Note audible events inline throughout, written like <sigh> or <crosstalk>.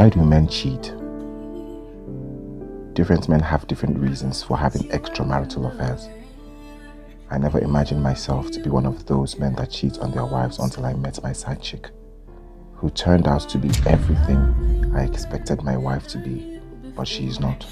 Why do men cheat? Different men have different reasons for having extramarital affairs. I never imagined myself to be one of those men that cheat on their wives until I met my side chick, who turned out to be everything I expected my wife to be, but she is not.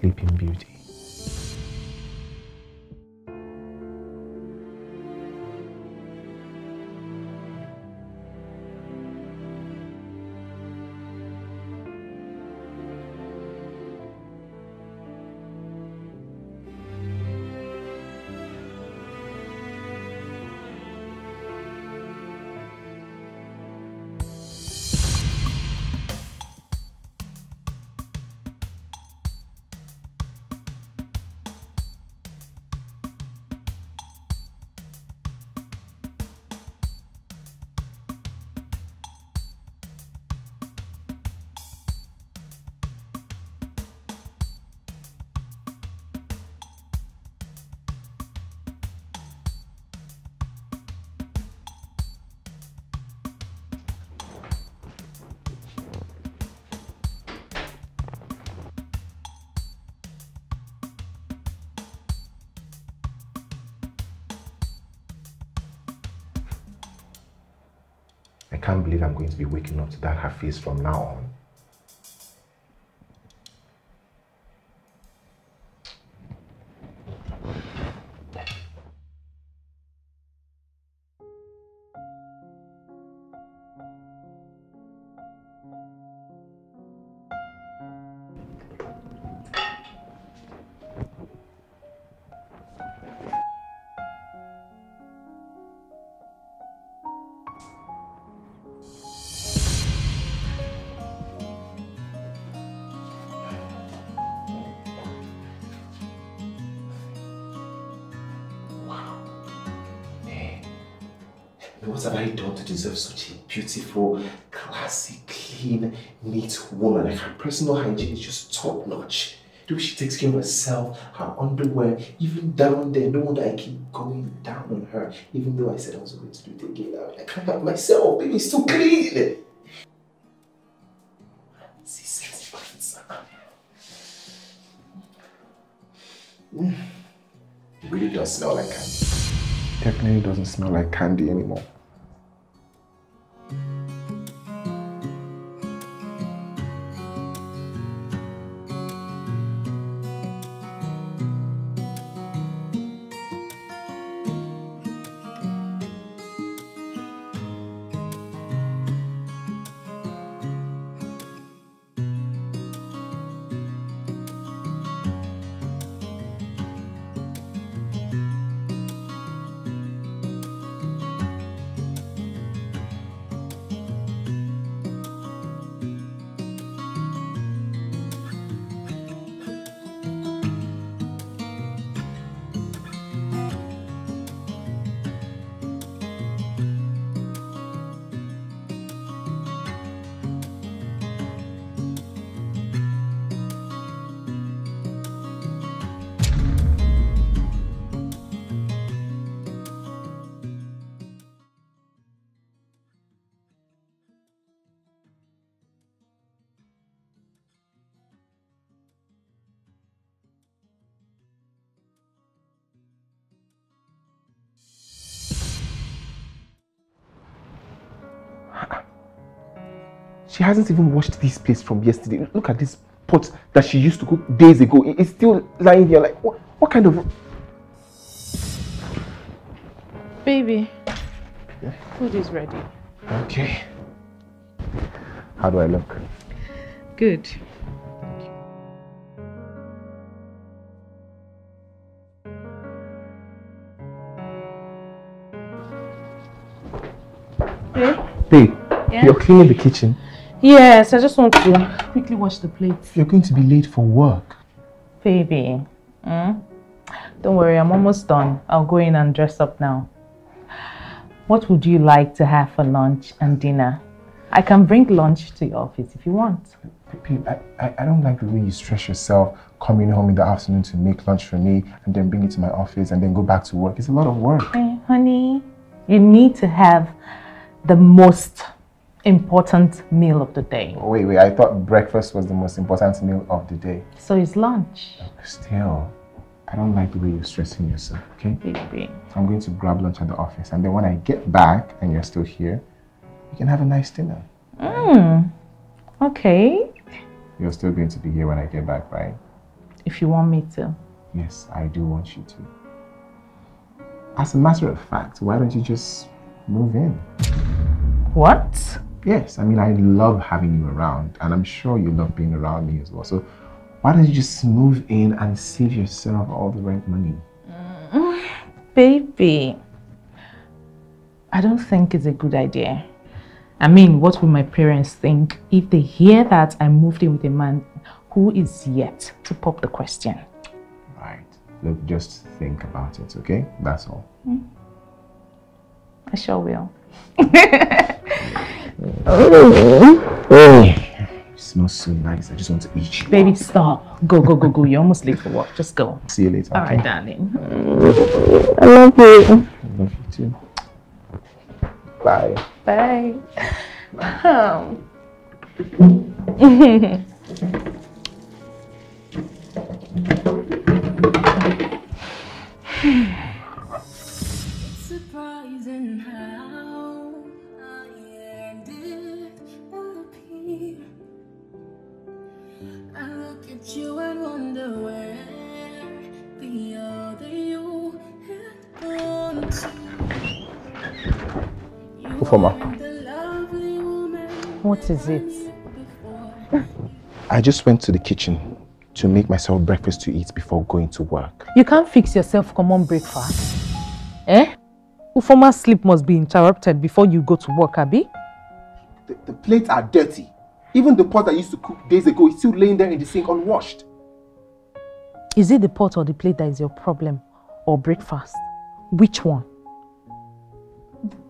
Sleeping beauty. Can't believe I'm going to be waking up to that face from now on. Deserve such a beautiful, classy, clean, neat woman. Like her personal hygiene is just top notch. The way she takes care of herself, her underwear, even down there, no wonder I keep going down on her. Even though I said I was going to do it again, I can't help myself. Baby, it's too clean. Mm. It really does smell like candy. Definitely doesn't smell like candy anymore. She hasn't even washed this place from yesterday. Look at this pot that she used to cook days ago. It's still lying here. Like, what, what kind of... Baby, yeah? food is ready. Okay. How do I look? Good. Babe, yeah? you're cleaning the kitchen. Yes, I just want to quickly wash the plates. You're going to be late for work. Baby, mm? don't worry, I'm almost done. I'll go in and dress up now. What would you like to have for lunch and dinner? I can bring lunch to your office if you want. Babe, I, I, I don't like the way you stress yourself coming home in the afternoon to make lunch for me and then bring it to my office and then go back to work. It's a lot of work. Hey, honey, you need to have the most important meal of the day. Oh, wait, wait, I thought breakfast was the most important meal of the day. So it's lunch, Still, I don't like the way you're stressing yourself, okay? baby. I'm going to grab lunch at the office and then when I get back and you're still here, we can have a nice dinner. Mm. Okay, You're still going to be here when I get back, right? if you want me to. Yes, I do want you to. As a matter of fact, why don't you just move in? What? Yes, I mean, I love having you around, and I'm sure you love being around me as well. So, why don't you just move in and save yourself all the rent money? Mm. Baby, I don't think it's a good idea. I mean, what will my parents think if they hear that I moved in with a man who is yet to pop the question? Right. Look, just think about it, okay? That's all. Mm. I sure will. <laughs> Oh, you smell so nice. I just want to eat you. Baby, stop. Go, go, go, go. You're almost late for work. Just go. See you later. All okay? right, darling. I love you. I love you too. Bye. <laughs> Bye. Um. Surprising how at you and wonder where the other you had gone to. You Ufoma. the lovely woman What is it? I just went to the kitchen to make myself breakfast to eat before going to work. You can't fix yourself common breakfast. Eh? Ufoma sleep must be interrupted before you go to work, Abi. The, the plates are dirty. Even the pot I used to cook days ago is still laying there in the sink unwashed. Is it the pot or the plate that is your problem? Or breakfast? Which one?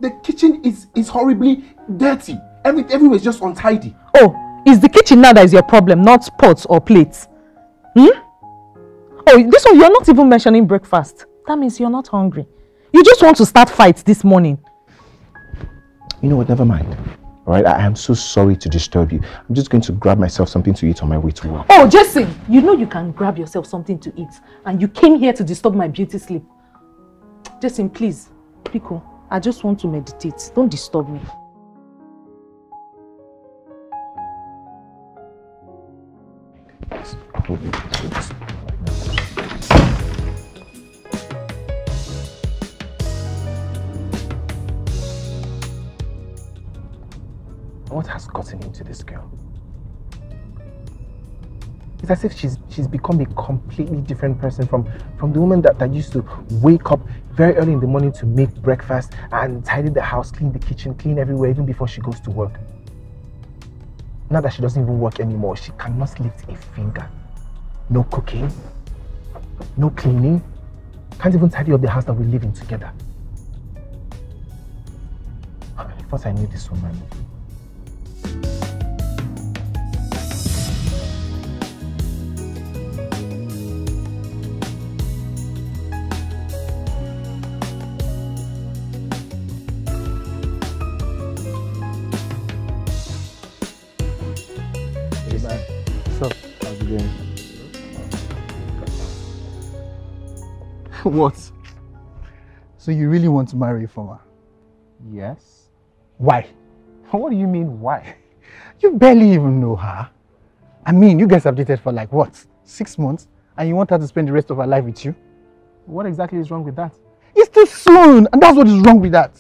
The kitchen is, is horribly dirty. Every, everywhere is just untidy. Oh, is the kitchen now that is your problem, not pots or plates? Hmm? Oh, this one, you're not even mentioning breakfast. That means you're not hungry. You just want to start fights this morning. You know what? Never mind. All right, I am so sorry to disturb you. I'm just going to grab myself something to eat on my way to work. Oh, Jesse, you know you can grab yourself something to eat and you came here to disturb my beauty sleep. Jesse, please, Pico, I just want to meditate. Don't disturb me. What has gotten into this girl? It's as if she's she's become a completely different person from from the woman that, that used to wake up very early in the morning to make breakfast and tidy the house, clean the kitchen, clean everywhere, even before she goes to work. Now that she doesn't even work anymore, she cannot lift a finger. No cooking, no cleaning, can't even tidy up the house that we live in together. First, I knew this woman. What? So you really want to marry Ifoma? Yes. Why? What do you mean, why? You barely even know her. I mean, you guys have dated for like what? Six months? And you want her to spend the rest of her life with you? What exactly is wrong with that? It's too soon, and that's what is wrong with that.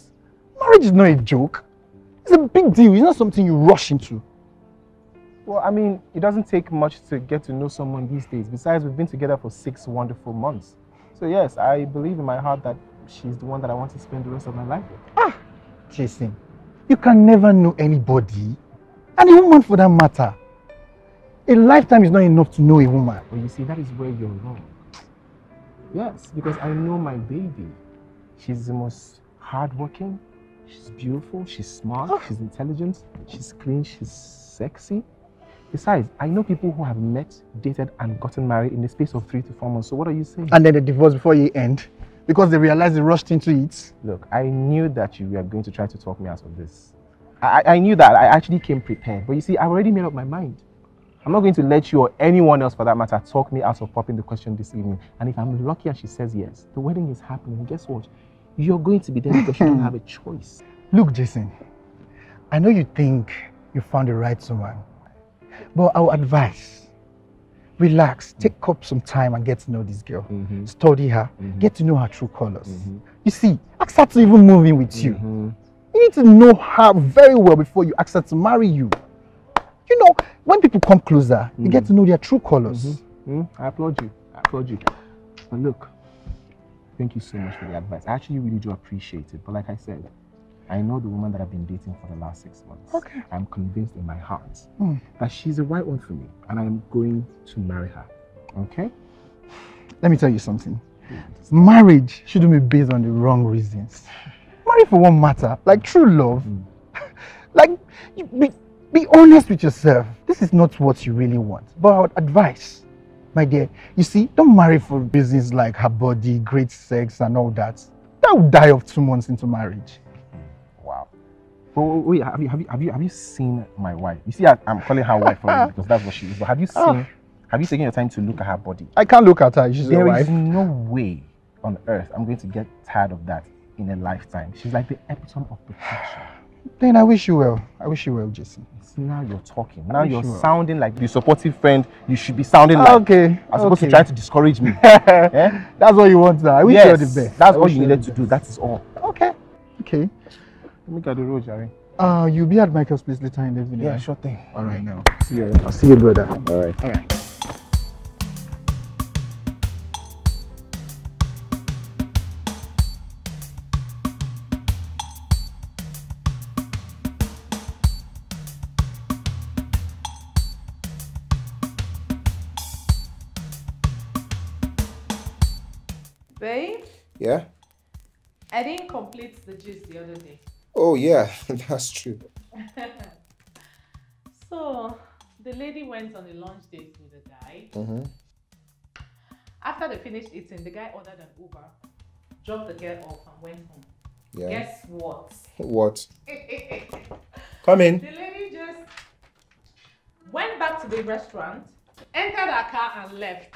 Marriage is not a joke. It's a big deal. It's not something you rush into. Well, I mean, it doesn't take much to get to know someone these days. Besides, we've been together for six wonderful months. So, yes, I believe in my heart that she's the one that I want to spend the rest of my life with. Ah, Jason, You can never know anybody. And a woman for that matter. A lifetime is not enough to know a woman. Well, you see, that is where you're wrong. Yes, because I know my baby. She's the most hardworking, she's beautiful, she's smart, ah. she's intelligent, she's clean, she's sexy. Besides, I know people who have met, dated, and gotten married in the space of three to four months. So what are you saying? And then they divorce before you end because they realized they rushed into it. Look, I knew that you were going to try to talk me out of this. I, I knew that. I actually came prepared. But you see, I already made up my mind. I'm not going to let you or anyone else for that matter talk me out of popping the question this evening. And if I'm lucky and she says yes, the wedding is happening. Guess what? You're going to be there because you don't have a choice. <laughs> Look, Jason, I know you think you found the right someone, but I our advice, relax, take up some time and get to know this girl. Mhm. Study her, Mhm. get to know her true colors. Mhm. You see, ask her to even move in with you. Mhm. You need to know her very well before you ask her to marry you. You know, when people come closer, you get to know their true colors. Mm, I applaud you. I applaud you. But look, thank you so much for the advice. I actually really do appreciate it. But like I said, I know the woman that I've been dating for the last six months. Okay. I'm convinced in my heart Mm. that she's the right one for me, and I'm going to marry her. Okay? Let me tell you something. Marriage shouldn't be based on the wrong reasons. Marry for one matter, like true love. Mm. <laughs> like, be, be honest with yourself. This is not what you really want. But I would advise, my dear, you see, don't marry for reasons like her body, great sex, and all that. That will die of two months into marriage. Wait, have you, have you, have you, have you seen my wife? You see, I, I'm calling her wife already because that's what she is. But have you seen, Oh. have you taken your time to look at her body? I can't look at her. She's your There wife. is no way on earth I'm going to get tired of that in a lifetime. She's like the epitome of perfection. <sighs> Then I wish you well. I wish you well, Jason. See, now you're talking. Now you're you well. sounding like the supportive friend you should be sounding like. Okay. I'm supposed okay. to try to discourage me. <laughs> eh? That's what you want now. I wish yes, you all the best. that's I all you needed to do. That is all. Okay. Okay. Let me get the road, Jerry. Uh, you'll be at Michael's place later in the evening. Yeah, right? sure thing. All right now. See you. I'll see you, brother. All right. All right. Babe, Yeah? I didn't complete the gist the other day. Oh, yeah, <laughs> that's true. <laughs> So, the lady went on a lunch date with the guy. Mm-hmm. After they finished eating, the guy ordered an Uber, dropped the girl off, and went home. Yeah. Guess what? <laughs> What? Come in. The lady just went back to the restaurant, entered her car, and left.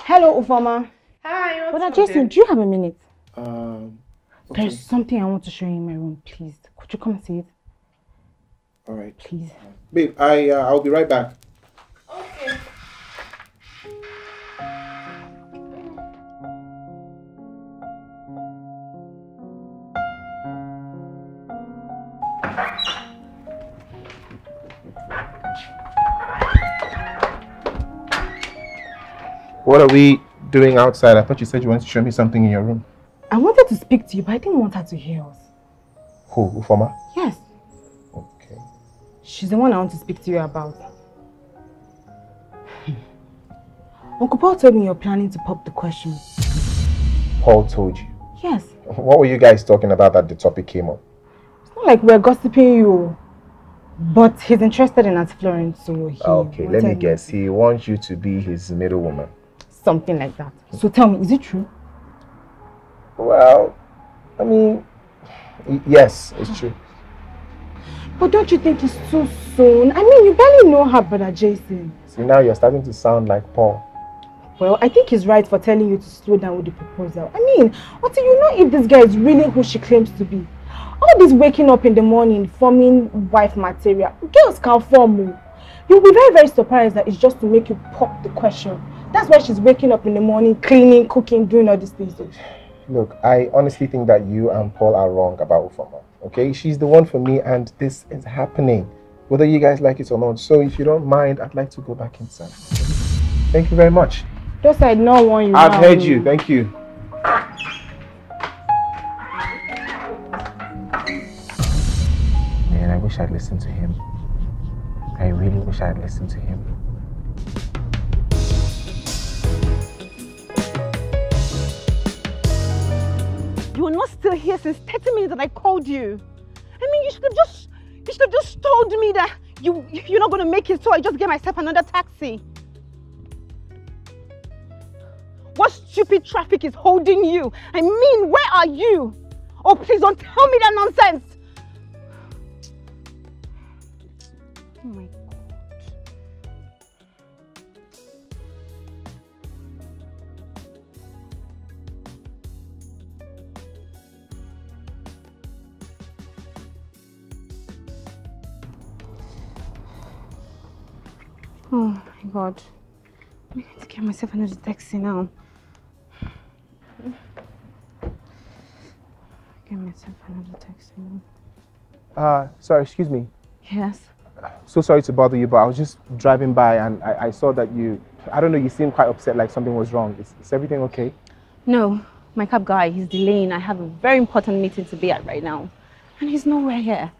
Hello, Ufoma. Hi, what's Brother up Jason, do you have a minute? Um, okay. There's something I want to show you in my room, please. Could you come and see it, All right. please? Babe, I, uh, I'll be right back. Okay. What are we doing outside? I thought you said you wanted to show me something in your room. I wanted to speak to you, but I didn't want her to hear us. Who? Ufoma? Yes, Okay. she's the one I want to speak to you about. <sighs> Uncle Paul told me you're planning to pop the question. Paul told you. Yes, What were you guys talking about that the topic came up? it's not like we're gossiping you, but he's interested in Aunt Florence, so he Okay, let me guess. He wants you to be his middle woman. Something like that. So tell me, is it true? Well, I mean, yes, it's true. But don't you think it's too soon? I mean, you barely know her, brother Jason. See, now you're starting to sound like Paul. Well, I think he's right for telling you to slow down with the proposal. I mean, until you know if this guy is really who she claims to be. All this waking up in the morning, forming wife material, girls can't form. oh. You'll be very, very surprised that it's just to make you pop the question. That's why she's waking up in the morning, cleaning, cooking, doing all these things. Oh. Look, I honestly think that you and Paul are wrong about Ufoma. Okay, she's the one for me, and this is happening, whether you guys like it or not. So if you don't mind, I'd like to go back inside. Thank you very much. Just I'd not want you. I've now. heard you. Thank you. Man, I wish I'd listened to him. I really wish I'd listened to him. You were not still here since 30 minutes that I called you. I mean, you should have just, you should have just told me that you, you're not going to make it, so I just get myself another taxi. What stupid traffic is holding you? I mean, where are you? Oh, please don't tell me that nonsense. Oh my God. I need to get myself another taxi now. Get myself another taxi now. Uh, sorry, excuse me. Yes. So sorry to bother you, but I was just driving by and I, I saw that you, I don't know, you seemed quite upset like something was wrong. Is, is everything okay? No, my cab guy, he's delaying. I have a very important meeting to be at right now. And he's nowhere here.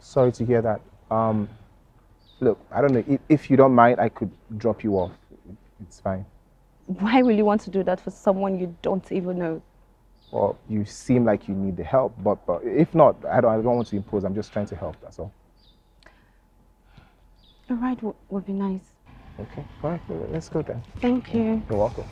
Sorry to hear that. Um, look, I don't know, if, if you don't mind, I could drop you off. It's fine. Why will you want to do that for someone you don't even know? Well, you seem like you need the help, but, but if not, I don't, I don't want to impose. I'm just trying to help, that's all. A ride would, would be nice. Okay, all right, let's go then. Thank you. You're welcome.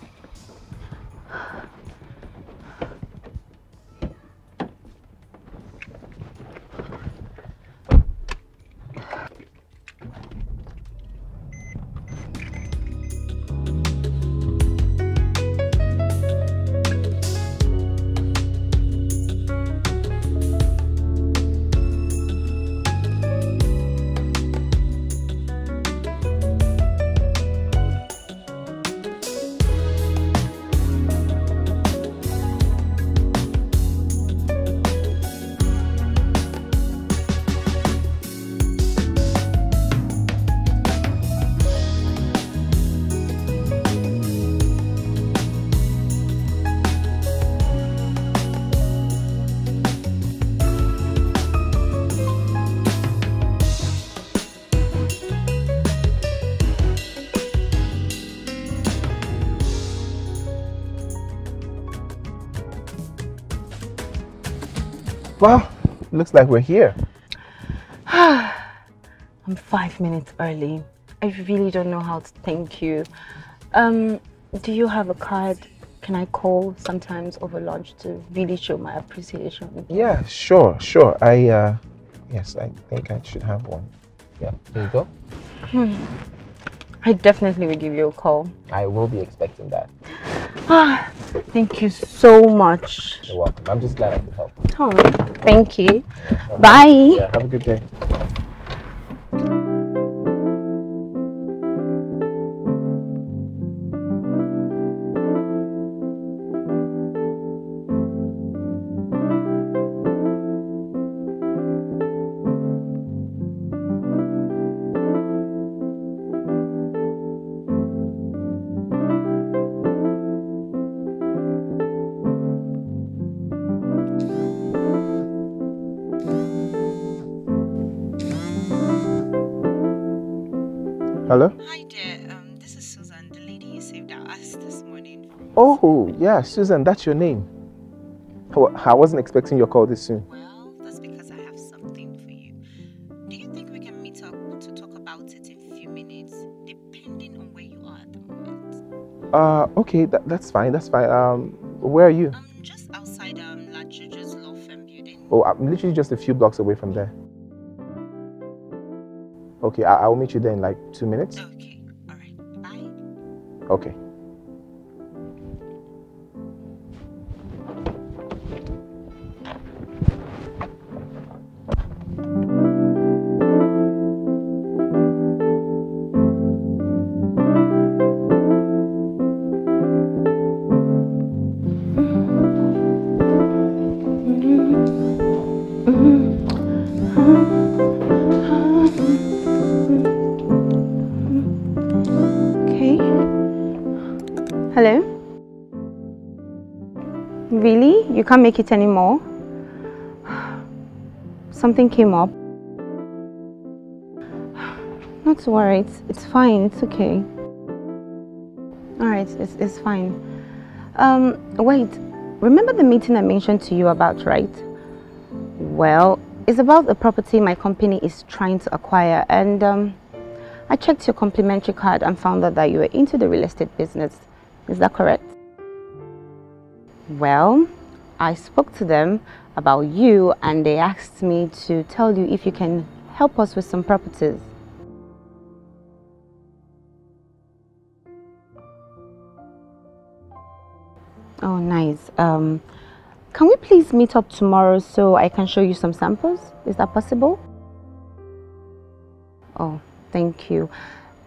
Well, looks like we're here. <sighs> I'm five minutes early. I really don't know how to thank you. Um, do you have a card? Can I call sometimes over lunch to really show my appreciation? Yeah, sure, sure. I, uh, yes, I think I should have one. Yeah, there you go. I definitely will give you a call. I will be expecting that. Ah, thank you so much. You're welcome. I'm just glad I could help. Oh, thank you. Bye. Yeah, have a good day. Lady you our ass this morning. Oh, yeah, Susan, that's your name. I wasn't expecting your call this soon. Well, that's because I have something for you. Do you think we can meet up to talk about it in a few minutes, depending on where you are at the moment? Uh, okay, that, that's fine, that's fine. Um, where are you? I'm just outside um, La Juju's law firm building. Oh, I'm literally just a few blocks away from there. Okay, I, will meet you there in like two minutes. Okay. Okay. You can't make it anymore? Something came up? Not to worry, it's, it's fine, it's okay. Alright, it's, it's fine. Um, wait, remember the meeting I mentioned to you about, right? Well, it's about the property my company is trying to acquire and um, I checked your complimentary card and found out that you were into the real estate business. Is that correct? Well, I spoke to them about you and they asked me to tell you if you can help us with some properties. Oh, nice. Um, can we please meet up tomorrow so I can show you some samples? Is that possible? Oh, thank you.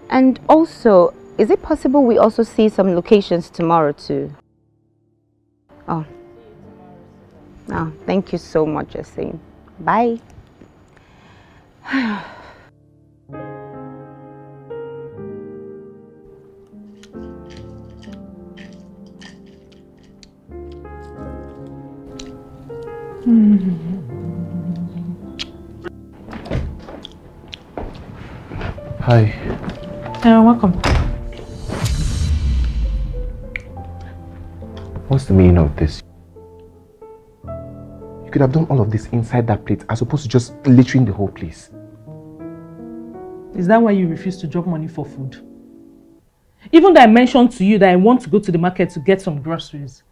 And also, is it possible we also see some locations tomorrow too? Oh. Oh, thank you so much, Jessine. Bye. Hi. Uh, welcome. What's the meaning of this? You could have done all of this inside that plate as opposed to just littering the whole place. Is that why you refuse to drop money for food? Even though I mentioned to you that I want to go to the market to get some groceries.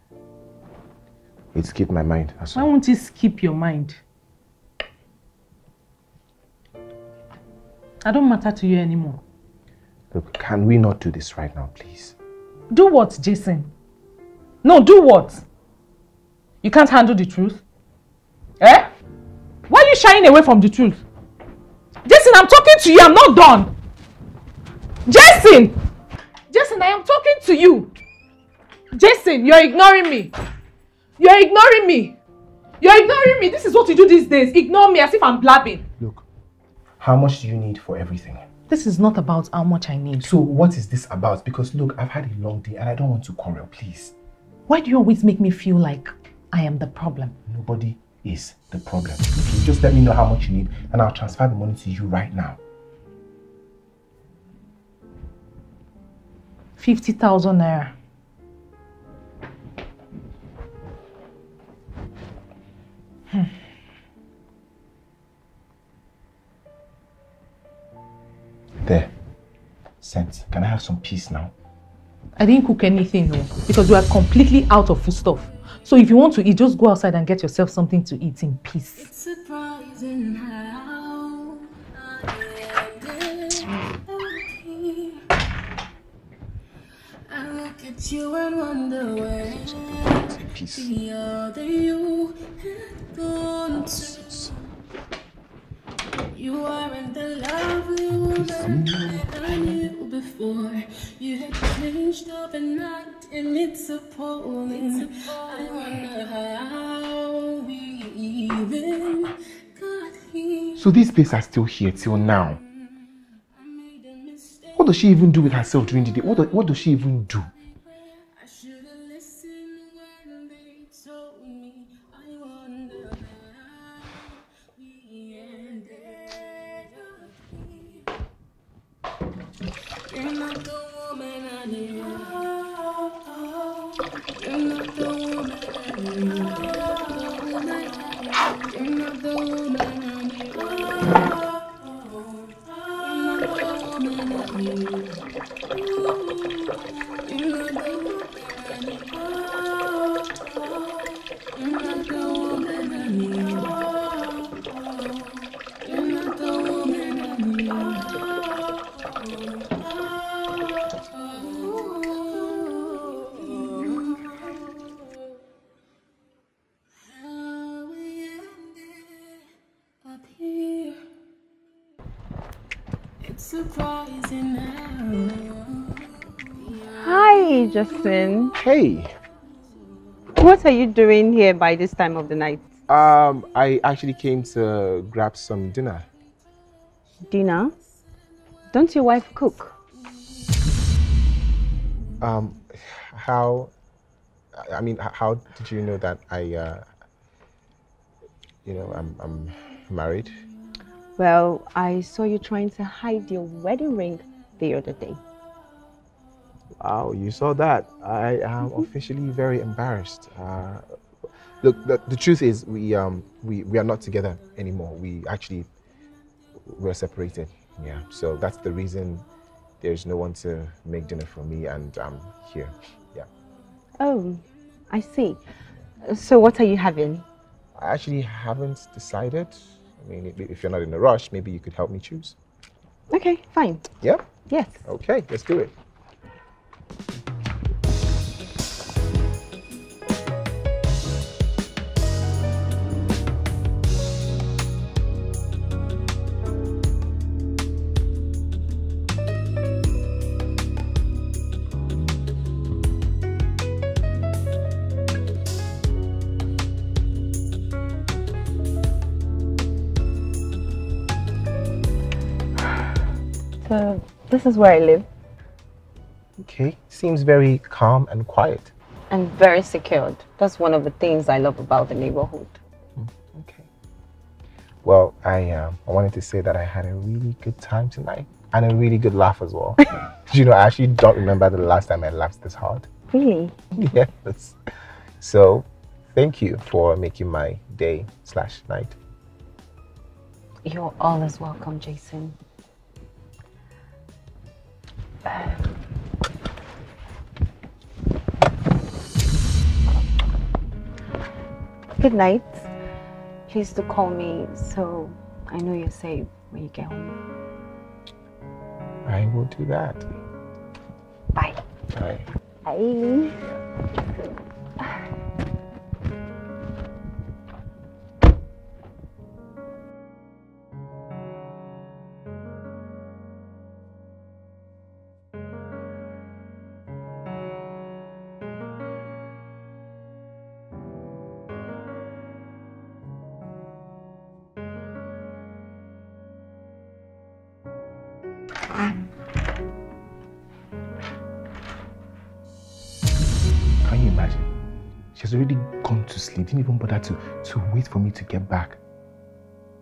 It skipped my mind. Why won't it skip your mind? I don't matter to you anymore. Look, can we not do this right now, please? Do what, Jason? No, do what? You can't handle the truth? Eh? Why are you shying away from the truth? Jason, I'm talking to you. I'm not done. Jason! Jason, I am talking to you. Jason, you're ignoring me. You're ignoring me. You're ignoring me. This is what you do these days. Ignore me as if I'm blabbing. Look, how much do you need for everything? This is not about how much I need. So what is this about? Because look, I've had a long day and I don't want to quarrel, please. Why do you always make me feel like I am the problem? Nobody is the problem. Okay, just let me know how much you need and I'll transfer the money to you right now. 50,000 naira. Hmm. There. Sense. Can I have some peace now? I didn't cook anything though, because we are completely out of food stuff. So if you want to eat, just go outside and get yourself something to eat in peace. It's surprising how I ended up here. I look at you and wonder where the other you had gone to. You aren't the lovely woman I knew before. You had changed overnight, and it's appalling. I wonder how we even got here. So these places are still here till now. I made a mistake. What does she even do with herself during the day? What, do, what does she even do? Justin. Hey, What are you doing here by this time of the night? um, I actually came to grab some dinner. Dinner? Don't your wife cook? Um, how, I mean, how did you know that I, uh, you know, I'm, I'm married? Well, I saw you trying to hide your wedding ring the other day. Wow, you saw that. I am officially very embarrassed. Uh, look, the, the truth is, we um we, we are not together anymore. We actually we're separated. Yeah, so that's the reason there's no one to make dinner for me, and I'm here. Yeah, Oh, I see. So what are you having? I actually haven't decided. I mean, if, if you're not in a rush, maybe you could help me choose. Okay, fine. Yeah. Yes. Okay, let's do it. So this is where I live Okay, seems very calm and quiet. and very secured. That's one of the things I love about the neighborhood. Okay. Well, I um, I wanted to say that I had a really good time tonight and a really good laugh as well. <laughs> you know, I actually don't remember the last time I laughed this hard. Really? <laughs> yes. So, thank you for making my day slash night. You're always welcome, Jason. Good night. Please do call me so I know you're safe when you get home. I will do that. Bye. Bye. Bye. She's already gone to sleep. Didn't even bother to, to wait for me to get back.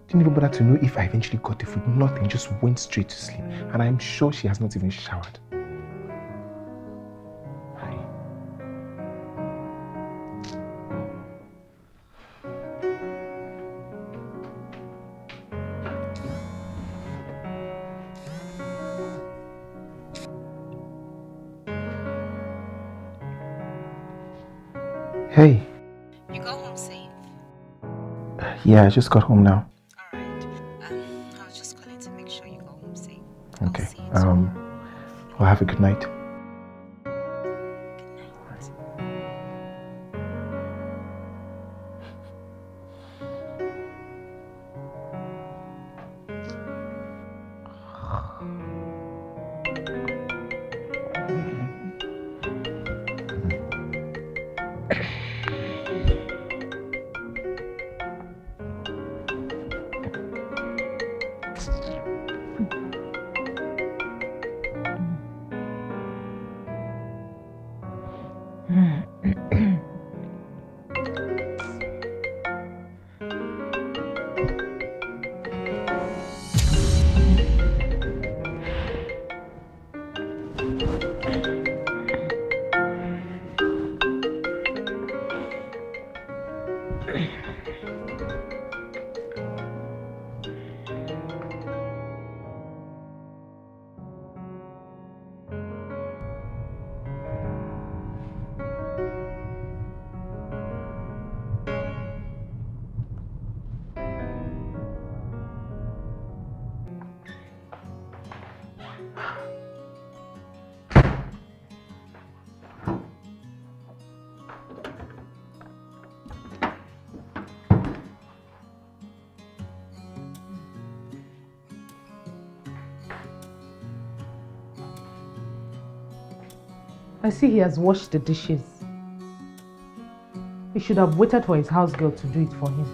Didn't even bother to know if I eventually got the food. Nothing. Just went straight to sleep. And I'm sure she has not even showered. Yeah, I just got home now. Alright. Um, I was just calling to make sure you go home safe. Okay. Um, well, have a good night. he has washed the dishes. He should have waited for his housegirl to do it for him.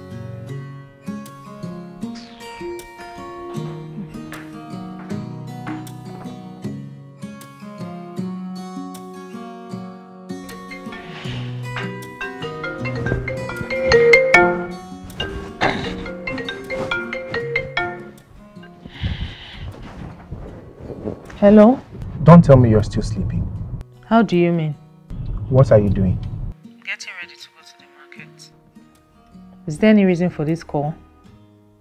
Hello? Don't tell me you're still sleeping. How do you mean? What are you doing? Getting ready to go to the market. Is there any reason for this call?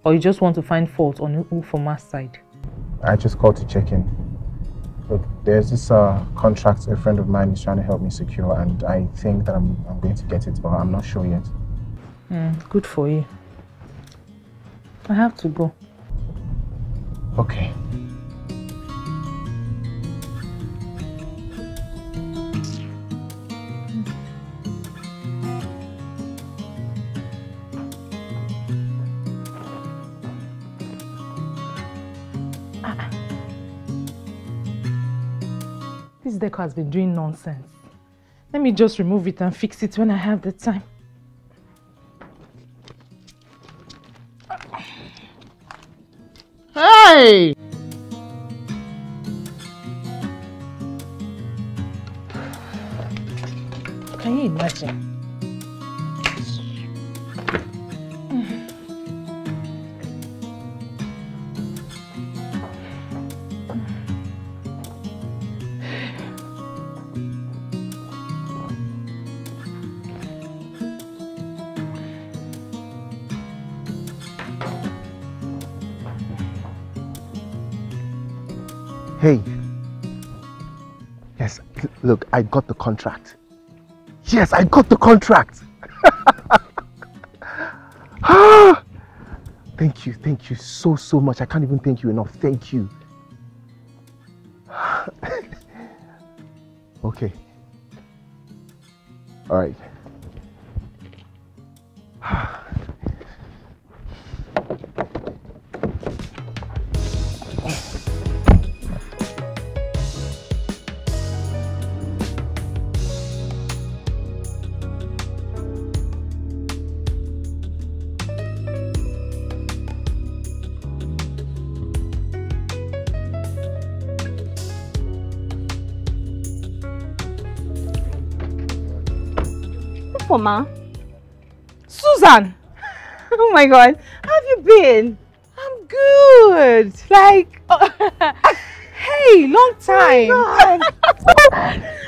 Or you just want to find fault on Ufoma's side? I just called to check in. Look, there's this uh, contract a friend of mine is trying to help me secure, and I think that I'm, I'm going to get it, but I'm not sure yet. Mm, good for you. I have to go. Okay. Has been doing nonsense. Let me just remove it and fix it when I have the time. Hey! Can you imagine? Look, I got the contract. Yes, I got the contract. <laughs> Thank you, thank you so, so much. I can't even thank you enough. Thank you. <laughs> okay. All right. Ufoma? Susan! <laughs> Oh my god, how have you been? I'm good. Like, <laughs> hey, long time.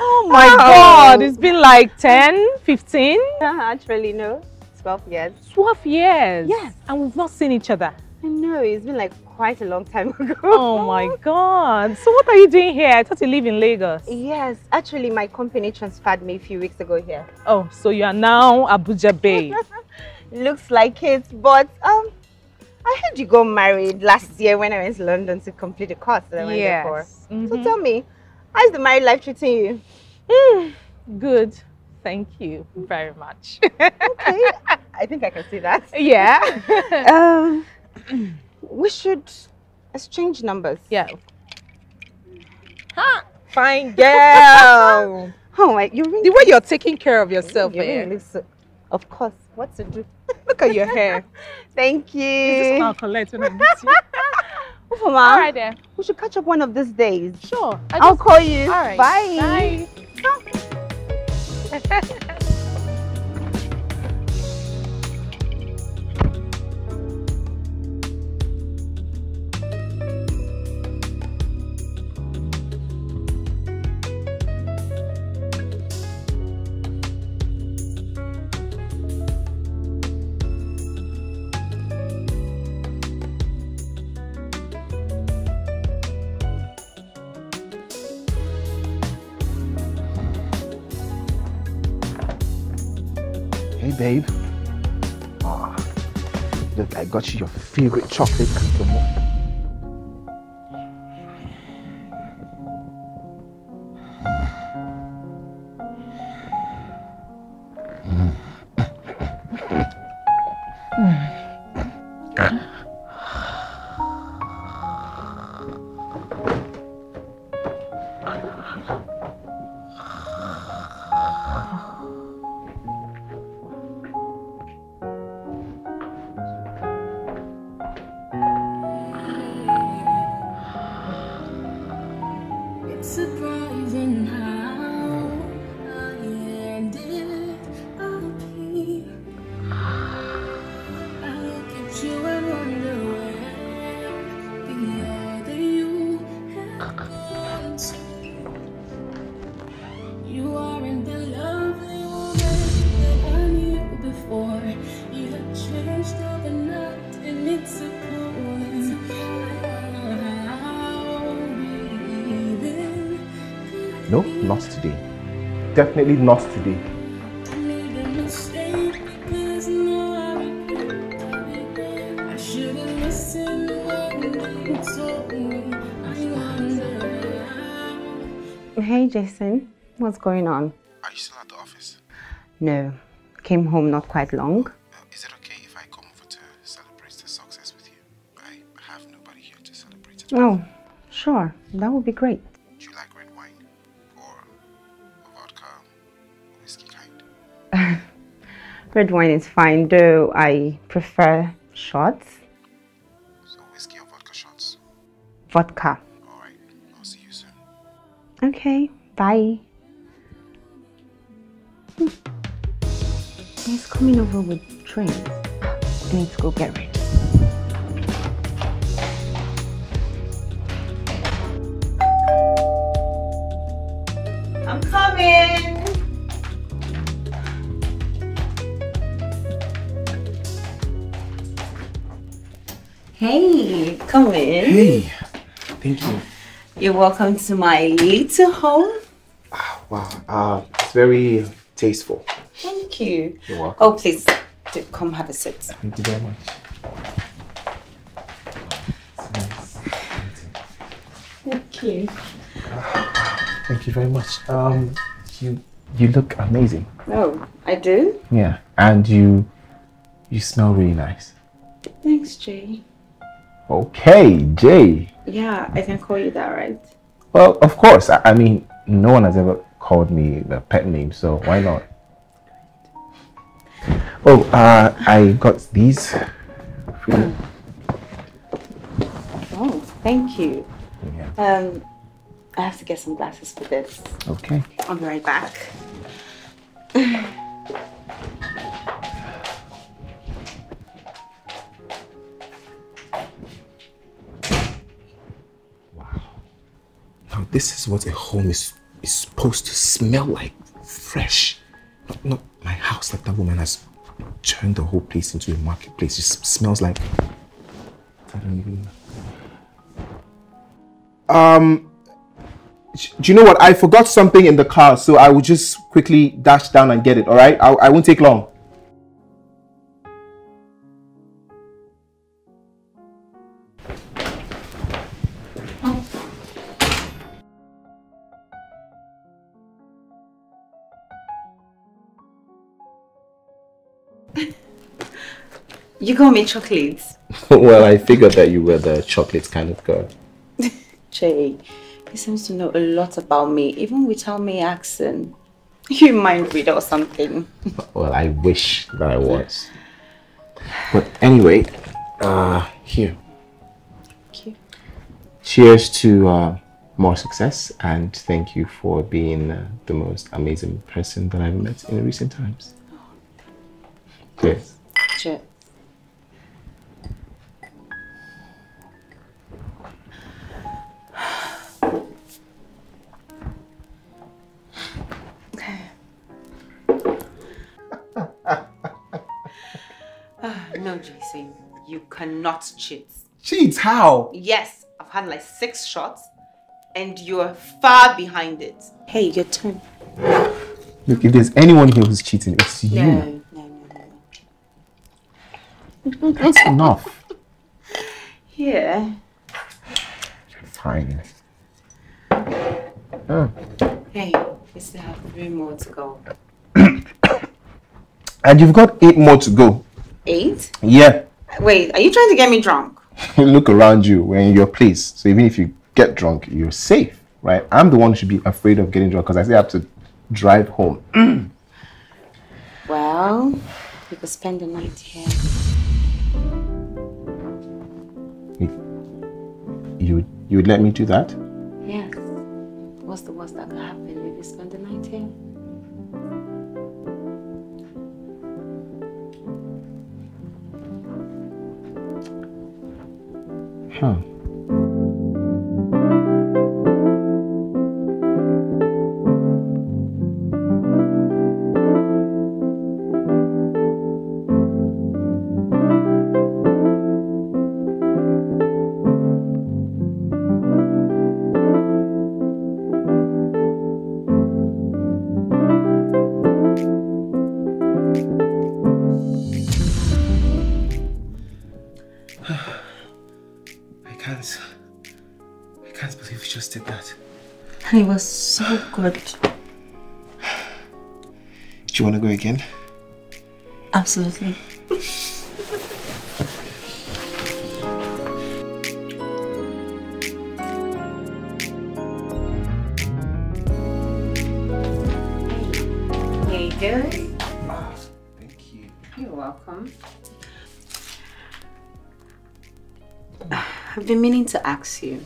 Oh my <laughs> Oh. god, it's been like 10, 15, Actually, no. 12 years. 12 years. Yes. And we've not seen each other. I know, it's been like quite a long time <laughs> ago. Oh my god. So what are you doing here? I thought you live in Lagos. Yes, actually, my company transferred me a few weeks ago here. Oh, so you are now Abuja Bay. <laughs> Looks like it, but um, I heard you got married last year when I went to London to complete the course that I went there for. yes. So Mhm. tell me, how's the married life treating you? Mm, good. Thank you very much. <laughs> Okay, I think I can see that. yeah. Um, we should exchange numbers. yeah. Fine girl. <laughs> Oh my, you really, the way you're taking care of yourself, you eh? really so. Of course, what to do? <laughs> Look at your hair. <laughs> Thank Is this you. one I'll collect when I meet you? Ufoma, All right then. we should catch up one of these days. Sure. I I'll call you. All right. Bye. Bye. Hey, got you your favorite chocolate. and I wonder how. Hey, Jason. What's going on? Are you still at the office? No. Came home not quite long. Uh, is it okay if I come over to celebrate the success with you? I have nobody here to celebrate it. Oh, sure. That would be great. <laughs> Red wine is fine, though I prefer shots. So whiskey or vodka shots? Vodka. Alright, I'll see you soon. Okay, bye. Hmm. He's coming over with drinks. I need to go get ready. I'm coming. Hey, come in. Hey! Thank you. You're welcome to my little home. Wow, uh, it's very tasteful. Thank you. You're welcome. Oh, please, do come have a seat. Thank you very much. Thank you. Thank you very much. Um, you you look amazing. Oh, I do? Yeah, and you you smell really nice. Thanks, Jay. Okay, Jay. Yeah, I can call you that, right? Well, of course. I, I mean, no one has ever called me the pet name, so why not? Oh, uh, I got these. Oh, thank you. Yeah. Um, I have to get some glasses for this. Okay. I'll be right back. <laughs> this is what a home is, is supposed to smell like. Fresh. Not, not my house like that woman has turned the whole place into a marketplace. It smells like. I don't even Um, do you know what? I forgot something in the car, so I will just quickly dash down and get it, all right? I, I won't take long. You got me chocolates. <laughs> well, I figured that you were the chocolate kind of girl. <laughs> Jay, he seems to know a lot about me, even without me asking. <laughs> You mind read or something? Well, I wish that I was. But anyway, uh, here. Thank you. Cheers to uh, more success and thank you for being uh, the most amazing person that I've met in recent times. Cheers. Cheers. No, Jason, you cannot cheat. Cheat? How? Yes, I've had like six shots, and you're far behind it. Hey, your turn. Look, if there's anyone here who's cheating, it's you. No, no, no, no. That's enough. Here. Fine. Oh. Hey, hmm. we still have three more to go. <coughs> And you've got eight more to go. Eight? Yeah. Wait, are you trying to get me drunk? <laughs> Look around you. We're in your place. So even if you get drunk, you're safe, right? I'm the one who should be afraid of getting drunk because I still have to drive home. <clears throat> Well, you could spend the night here. You you would let me do that? Yes. What's the worst that could happen if you spend the night here? Huh. It was so good. Do you want to go again? Absolutely. Here you go. Thank you. You're welcome. I've been meaning to ask you,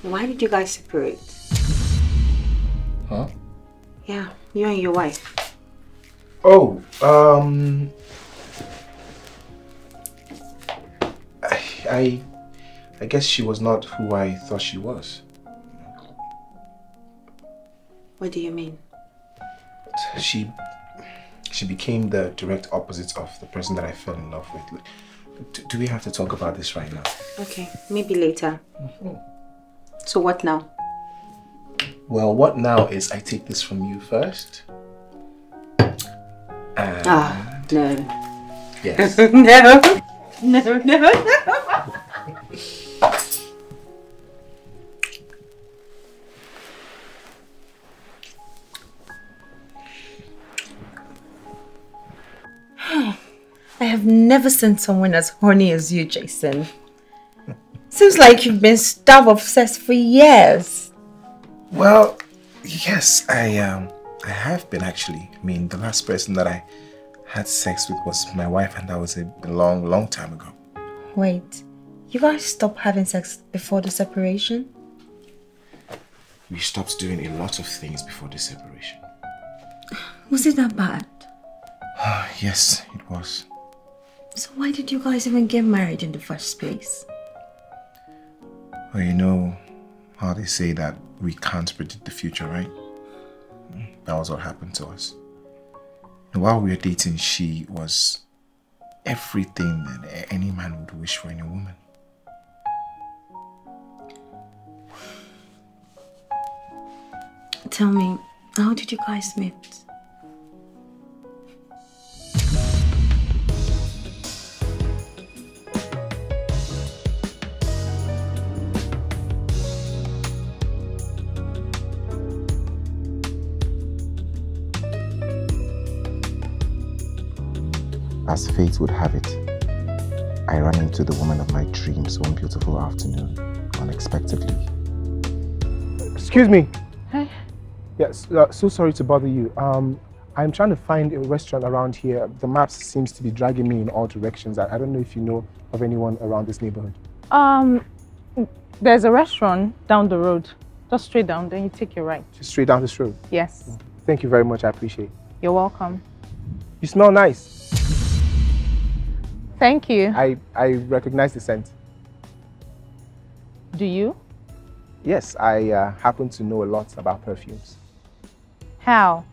why did you guys separate? Yeah, you and your wife. Oh, um, I, I, I guess she was not who I thought she was. What do you mean? She, she became the direct opposite of the person that I fell in love with. Do, do we have to talk about this right now? Okay, maybe later. So what now? Well, what now is I take this from you first. And Ah, no. yes. <laughs> <laughs> no. No, no, no. <sighs> I have never seen someone as horny as you, Jason. Seems like you've been starved of sex for years. Well, yes, I um, I have been actually. I mean, the last person that I had sex with was my wife, and that was a long, long time ago. Wait, you guys stopped having sex before the separation? We stopped doing a lot of things before the separation. Was it that bad? <sighs> yes, it was. So why did you guys even get married in the first place? Well, you know how they say that we can't predict the future, right? That was what happened to us. And while we were dating, she was everything that any man would wish for in a woman. Tell me, how did you guys meet? As fate would have it, I ran into the woman of my dreams one beautiful afternoon, unexpectedly. Excuse me. Hey. Yes, uh, so sorry to bother you. Um, I'm trying to find a restaurant around here. The maps seems to be dragging me in all directions. I, I don't know if you know of anyone around this neighborhood. Um, there's a restaurant down the road. Just straight down, then you take your right. Just straight down this road. Yes. Thank you very much. I appreciate it. You're welcome. You smell nice. Thank you. I, I recognize the scent. Do you? Yes, I uh, happen to know a lot about perfumes. How?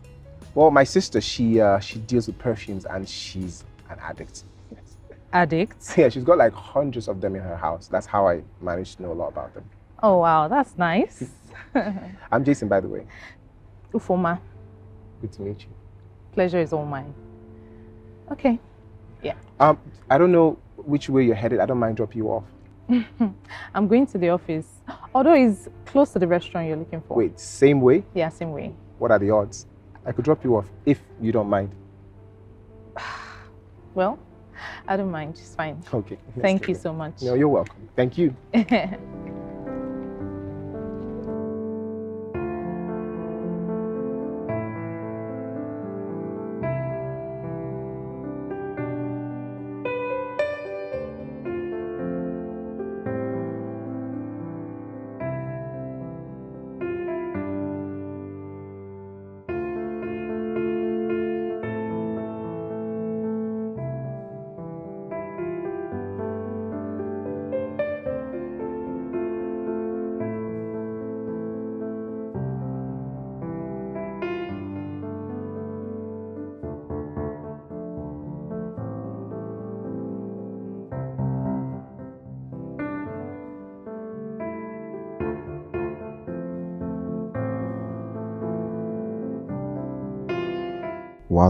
Well, my sister, she uh, she deals with perfumes and she's an addict. Yes. Addict? <laughs> Yeah, she's got like hundreds of them in her house. That's how I managed to know a lot about them. Oh, wow. That's nice. <laughs> I'm Jason, by the way. Ufoma, Good to meet you. pleasure is all mine. Okay. Um, I don't know which way you're headed. I don't mind dropping you off. <laughs> I'm going to the office. Although it's close to the restaurant you're looking for. Wait, same way? Yeah, same way. What are the odds? I could drop you off if you don't mind. <sighs> Well, I don't mind. It's fine. Okay. Thank you so much. No, you're welcome. Thank you. <laughs>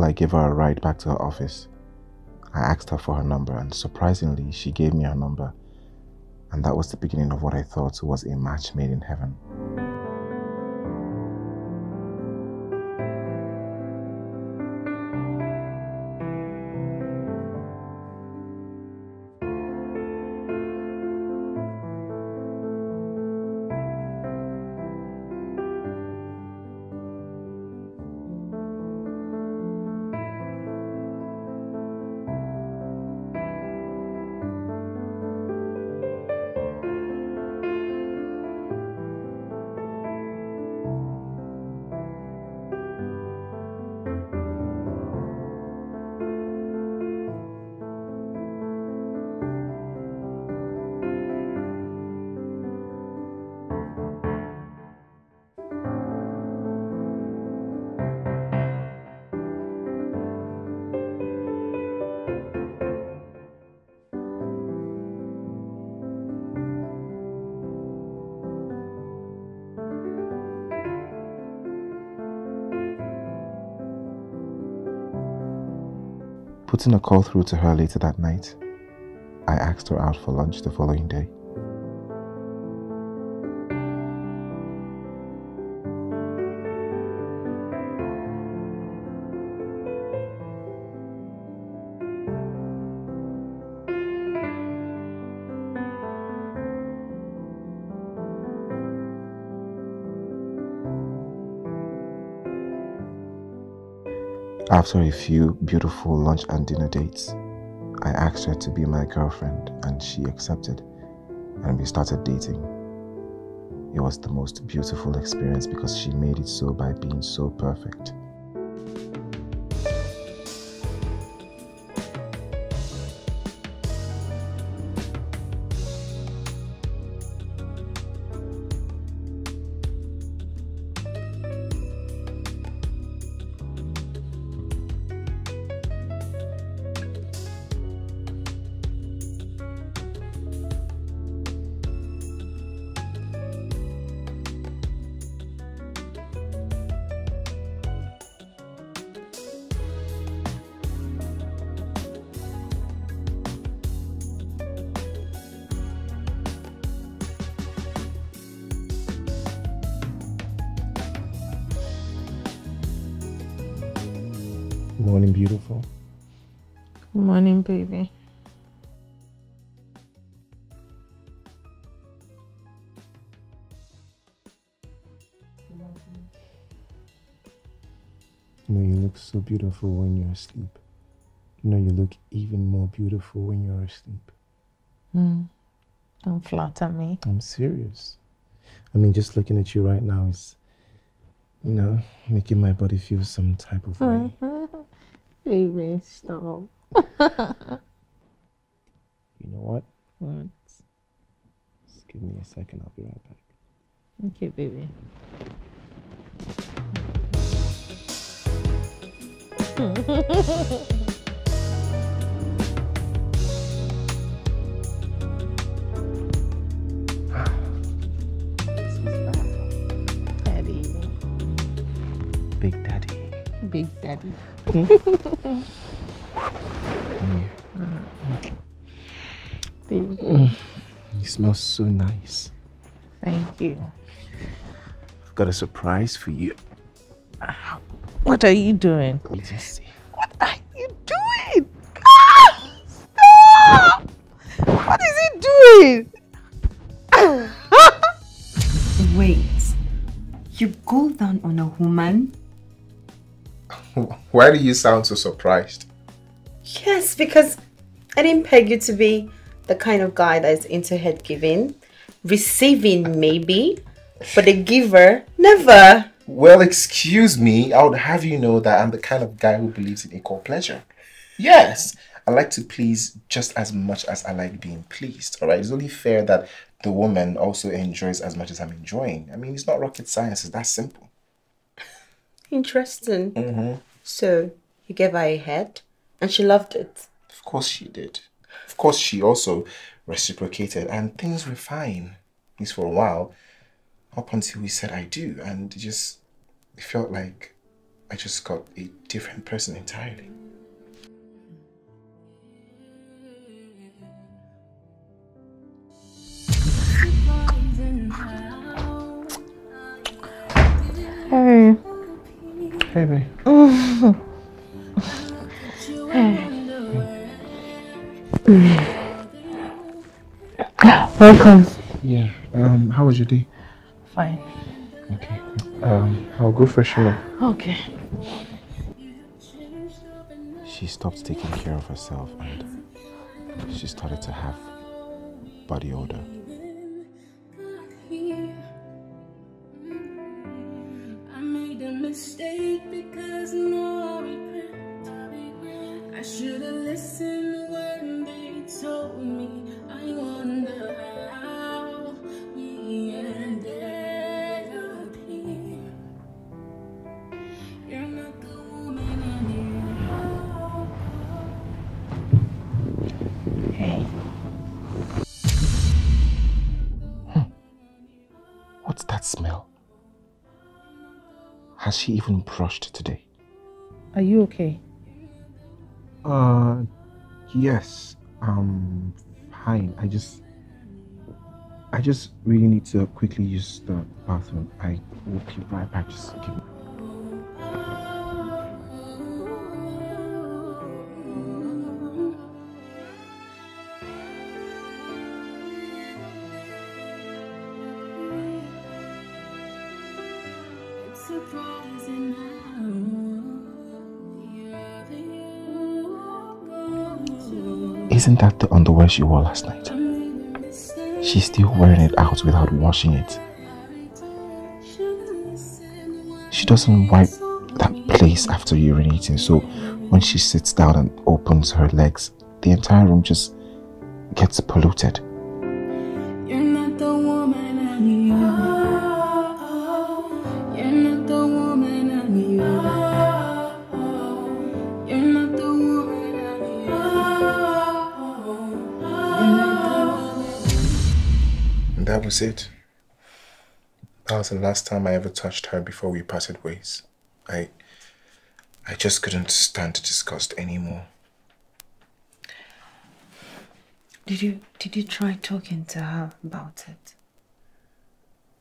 I gave her a ride back to her office, I asked her for her number, and surprisingly, she gave me her number And that was the beginning of what I thought was a match made in heaven. Putting a call through to her later that night, I asked her out for lunch the following day. After a few beautiful lunch and dinner dates, I asked her to be my girlfriend and she accepted, and we started dating. It was the most beautiful experience because she made it so by being so perfect. Beautiful when you're asleep. You know, you look even more beautiful when you're asleep. Mm. Don't flatter me. I'm serious. I mean, just looking at you right now is, you know, making my body feel some type of way. <laughs> baby, stop. <laughs> You know what? What? Just give me a second, I'll be right back. Okay, baby. Daddy. Big Daddy. Big daddy. Baby. You smell so nice. Thank you. I've got a surprise for you. What are you doing? Let me see. What are you doing? Ah! Stop! What is he doing? <coughs> Wait, you go down on a woman? <laughs> Why do you sound so surprised? Yes, because I didn't peg you to be the kind of guy that is into head giving. Receiving, maybe, but the giver, never. Well, excuse me, I would have you know that I'm the kind of guy who believes in equal pleasure. Yes, I like to please just as much as I like being pleased, all right? It's only fair that the woman also enjoys as much as I'm enjoying. I mean, it's not rocket science, it's that simple. Interesting. Mm-hmm. So, you gave her a head and she loved it. Of course she did. Of course she also reciprocated and things were fine, at least for a while, up until we said I do, and it just it felt like I just got a different person entirely. Hey. Hey, babe. Welcome. <laughs> Yeah. Um. How was your day? Fine. Okay. Um, I'll go freshen up. Okay. She stopped taking care of herself and she started to have body odor. I made a mistake because. I should have listened when they told me. That smell? Has she even brushed today? Are you okay? Uh, yes. Um, fine. I just, I just really need to quickly use the bathroom. I will be right back. Just give me. Isn't that the underwear she wore last night? She's still wearing it out without washing it. She doesn't wipe that place after urinating, so when she sits down and opens her legs, the entire room just gets polluted. That was it. That was the last time I ever touched her before we parted ways. I I just couldn't stand to discuss it anymore. Did you did you try talking to her about it?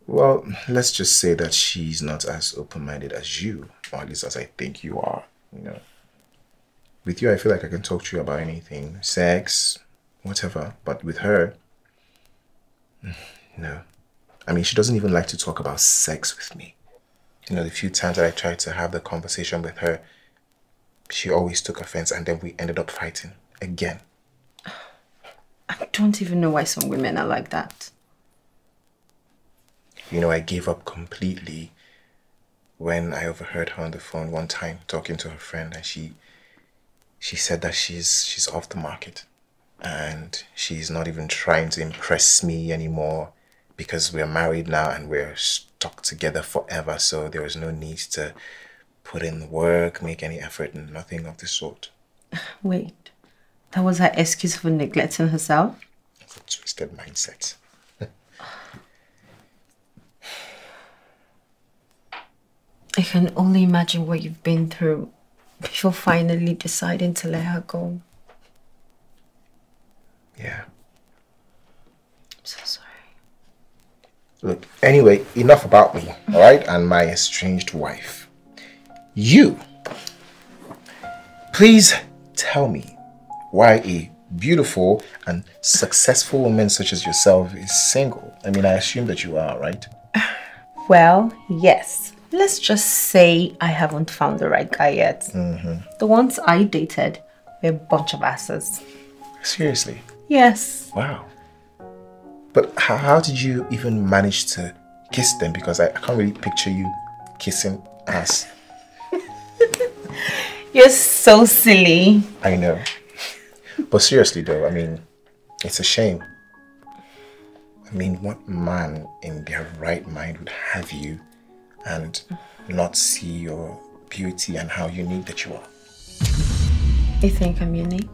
Well, let's just say that she's not as open-minded as you, or at least as I think you are, you know. With you, I feel like I can talk to you about anything, sex, whatever, but with her, no. I mean, she doesn't even like to talk about sex with me. You know, the few times that I tried to have the conversation with her, she always took offense and then we ended up fighting again. I don't even know why some women are like that. You know, I gave up completely when I overheard her on the phone one time talking to her friend and she she said that she's she's off the market and she's not even trying to impress me anymore because we're married now and we're stuck together forever so there is no need to put in the work, make any effort and nothing of the sort. <sighs> Wait, that was her excuse for neglecting herself? It's a twisted mindset. <sighs> I can only imagine what you've been through before finally deciding to let her go. Yeah. I'm so sorry. Look, anyway, enough about me, all right, and my estranged wife. You, please tell me why a beautiful and successful woman such as yourself is single. I mean, I assume that you are, right? <sighs> Well, yes. Let's just say I haven't found the right guy yet. Mm-hmm. The ones I dated were a bunch of asses. Seriously. Yes. Wow. But how, how did you even manage to kiss them? Because I, I can't really picture you kissing ass. <laughs> You're so silly. I know. But seriously though, I mean, it's a shame. I mean, what man in their right mind would have you and not see your beauty and how unique that you are? You think I'm unique?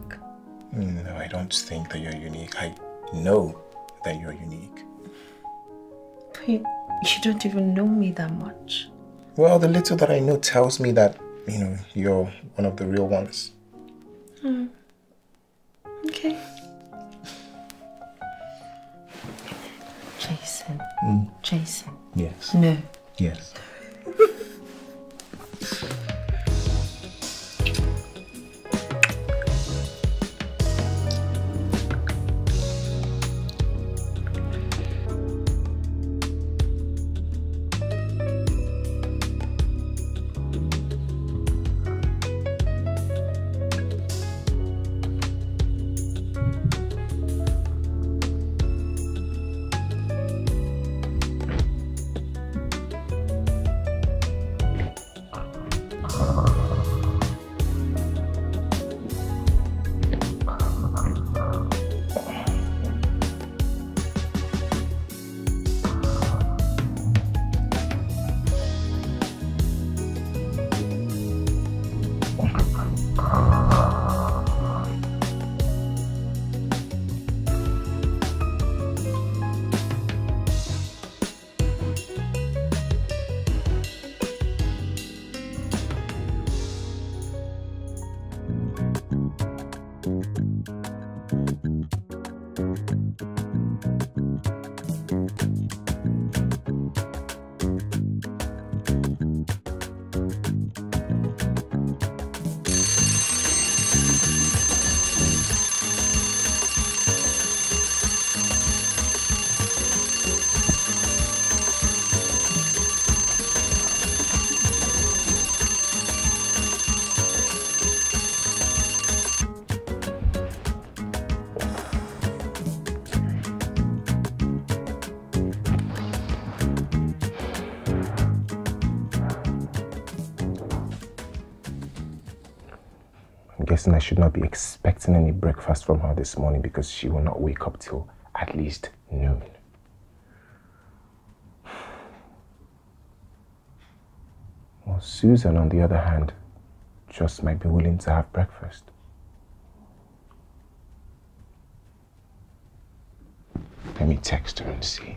No, I don't think that you're unique. I know that you're unique. But you you don't even know me that much. Well, the little that I know tells me that, you know, you're one of the real ones. Hmm. Okay. Jason. Jason. Yes. No. Yes. <laughs> I'm I should not be expecting any breakfast from her this morning because she will not wake up till at least noon. Well, Susan, on the other hand, just might be willing to have breakfast. Let me text her and see.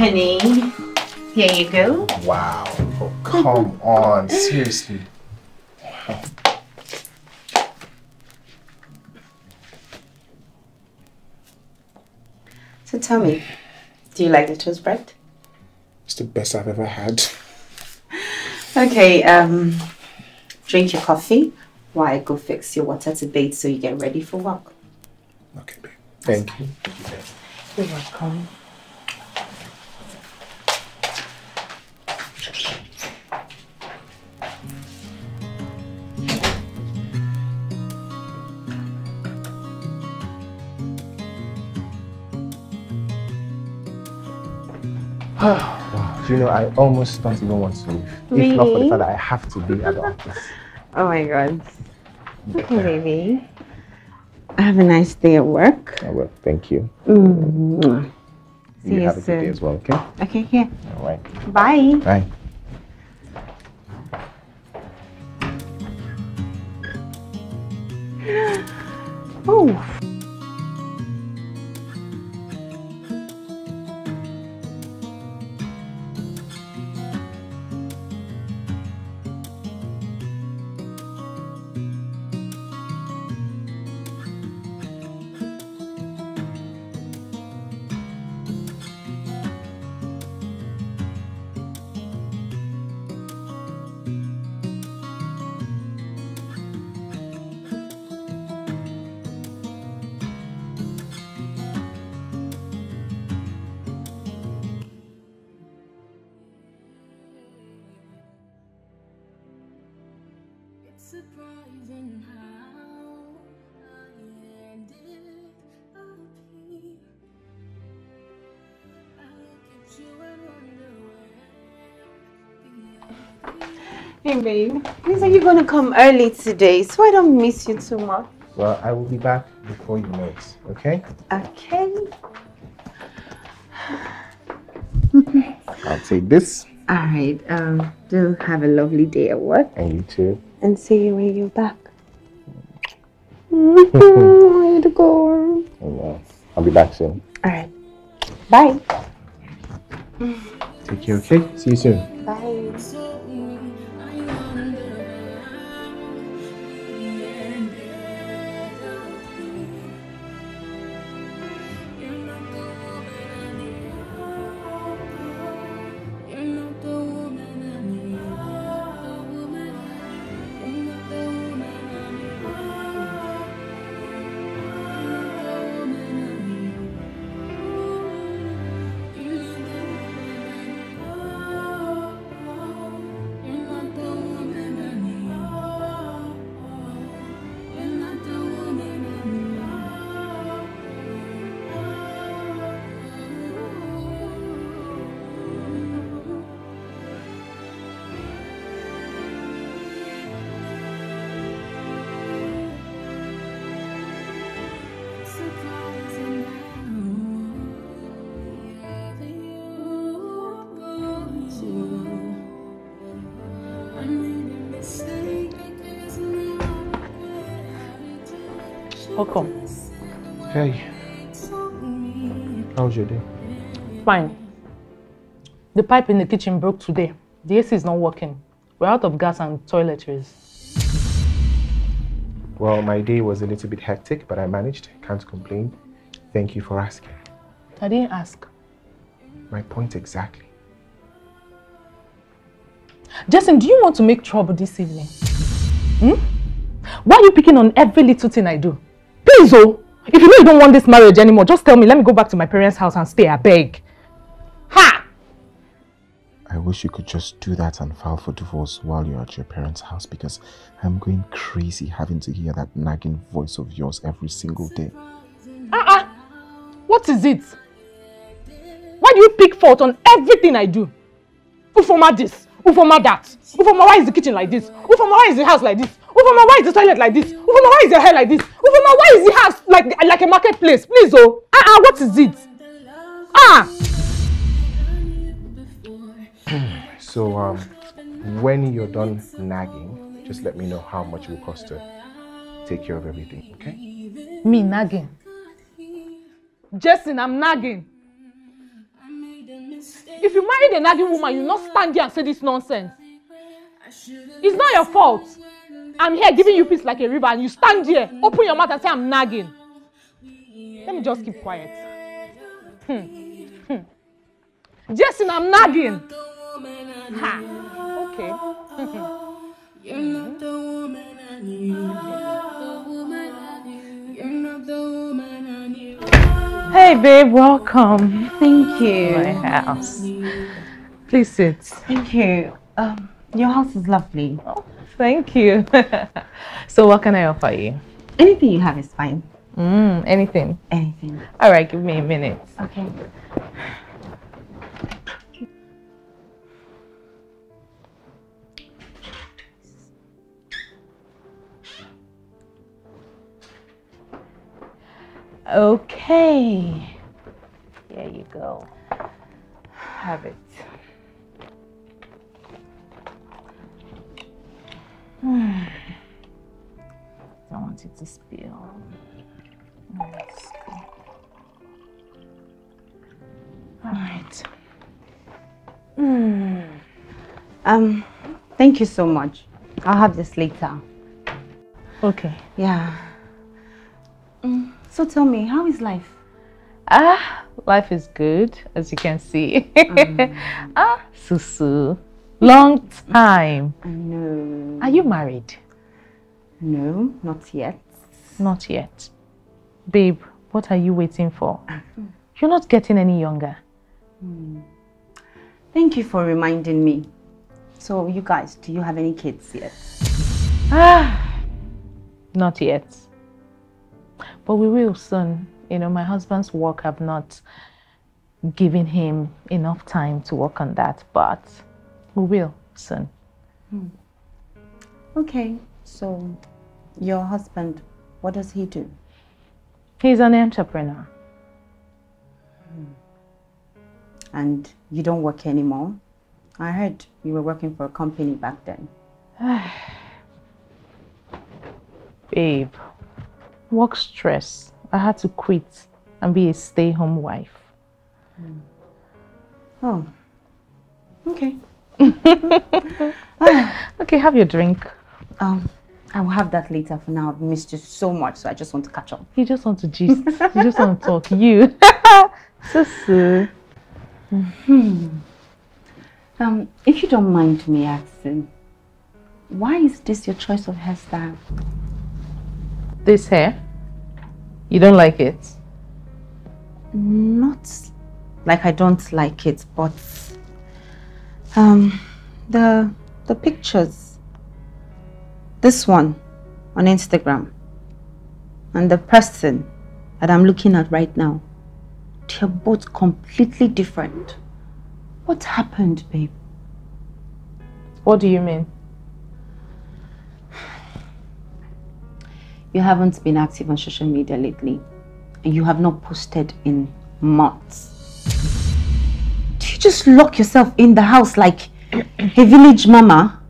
Honey. Here you go. Wow. Oh, come on. Seriously. So tell me, do you like the toast bread? It's the best I've ever had. Okay, um, drink your coffee while I go fix your water to bathe so you get ready for work. Okay, babe. Thank you. You're welcome. <sighs> wow. Do you know, I almost don't even want to leave. If not for the fact that I have to be at the office. Oh my god. Okay, baby. Have a nice day at work. I will. Thank you. Mm. See you you have a good day as well, okay? Okay, here. All right. Bye. Bye. <gasps> Oh. Surprising how I ended up here. I look at you and wonder where Hey, babe. Lisa, you're gonna come early today, so I don't miss you too much. Well, I will be back before you know it, okay? Okay. I'll take this. All right. Um, do have a lovely day at work, And you too. And see you when you're back. <laughs> I need to go. Uh, I'll be back soon. All right. Bye. Take care, okay? See you soon. Fine. The pipe in the kitchen broke today. The AC is not working. We're out of gas and toiletries. Well, my day was a little bit hectic, but I managed. Can't complain. Thank you for asking. I didn't ask. My point exactly. Justin, do you want to make trouble this evening? Hmm? Why are you picking on every little thing I do? Please, oh! If you know you don't want this marriage anymore, just tell me. Let me go back to my parents' house and stay. I beg. Wish you could just do that and file for divorce while you're at your parents' house because I'm going crazy having to hear that nagging voice of yours every single day. Uh-uh. What is it? Why do you pick fault on everything I do? Ufoma this, Ufoma that. Ufoma, why is the kitchen like this? Ufoma, why is the house like this? Ufoma, why is the toilet like this? Ufoma, why is your hair like this? Ufoma, why is the house like, like a marketplace? Please, oh. Uh-uh, what is it? Ah! So, um, when you're done nagging, just let me know how much it will cost to take care of everything, okay? Me nagging. Justin, I'm nagging. If you married a nagging woman, you not stand here and say this nonsense. It's not your fault. I'm here giving you peace like a river and you stand here, open your mouth and say I'm nagging. Let me just keep quiet. Hmm. Hmm. Justin, I'm nagging. Ha. Okay. <laughs> You're not the woman I need. You're not the woman I need. You're not the woman I need. Hey, babe, welcome. Thank you. My house. Please sit. Thank you. Um, your house is lovely. Oh, thank you. <laughs> so, what can I offer you? Anything you have is fine. Mm, anything. Anything. All right, give me a minute. Okay. Okay. Here you go. Have it. Hmm. <sighs> Don't want it to spill. Let's see. All right. Hmm. Um, thank you so much. I'll have this later. Okay. Yeah. Mm, so tell me, how is life? Ah, life is good, as you can see. <laughs> ah, Susu. Long time. No. Are you married? No, not yet. Not yet. Babe, what are you waiting for? <laughs> You're not getting any younger. Thank you for reminding me. So, you guys, do you have any kids yet? Ah, not yet. But we will soon. You know, my husband's work have not given him enough time to work on that, but we will soon. Hmm. Okay, so your husband, what does he do? He's an entrepreneur. Hmm. And you don't work anymore? I heard you were working for a company back then. <sighs> Babe, work stress. I had to quit and be a stay-home wife. Oh, okay. <laughs> Okay, have your drink. Um, I will have that later for now. I've missed you so much, so I just want to catch up. You just want to gist. you just want to talk. You. <laughs> Susu. Um, if you don't mind me asking, why is this your choice of hairstyle? This hair? You don't like it? Not like I don't like it, but um, the the pictures. This one on Instagram and the person that I'm looking at right now, they're both completely different. What happened, babe? What do you mean? You haven't been active on social media lately, and you have not posted in months. Do you just lock yourself in the house like a village mama?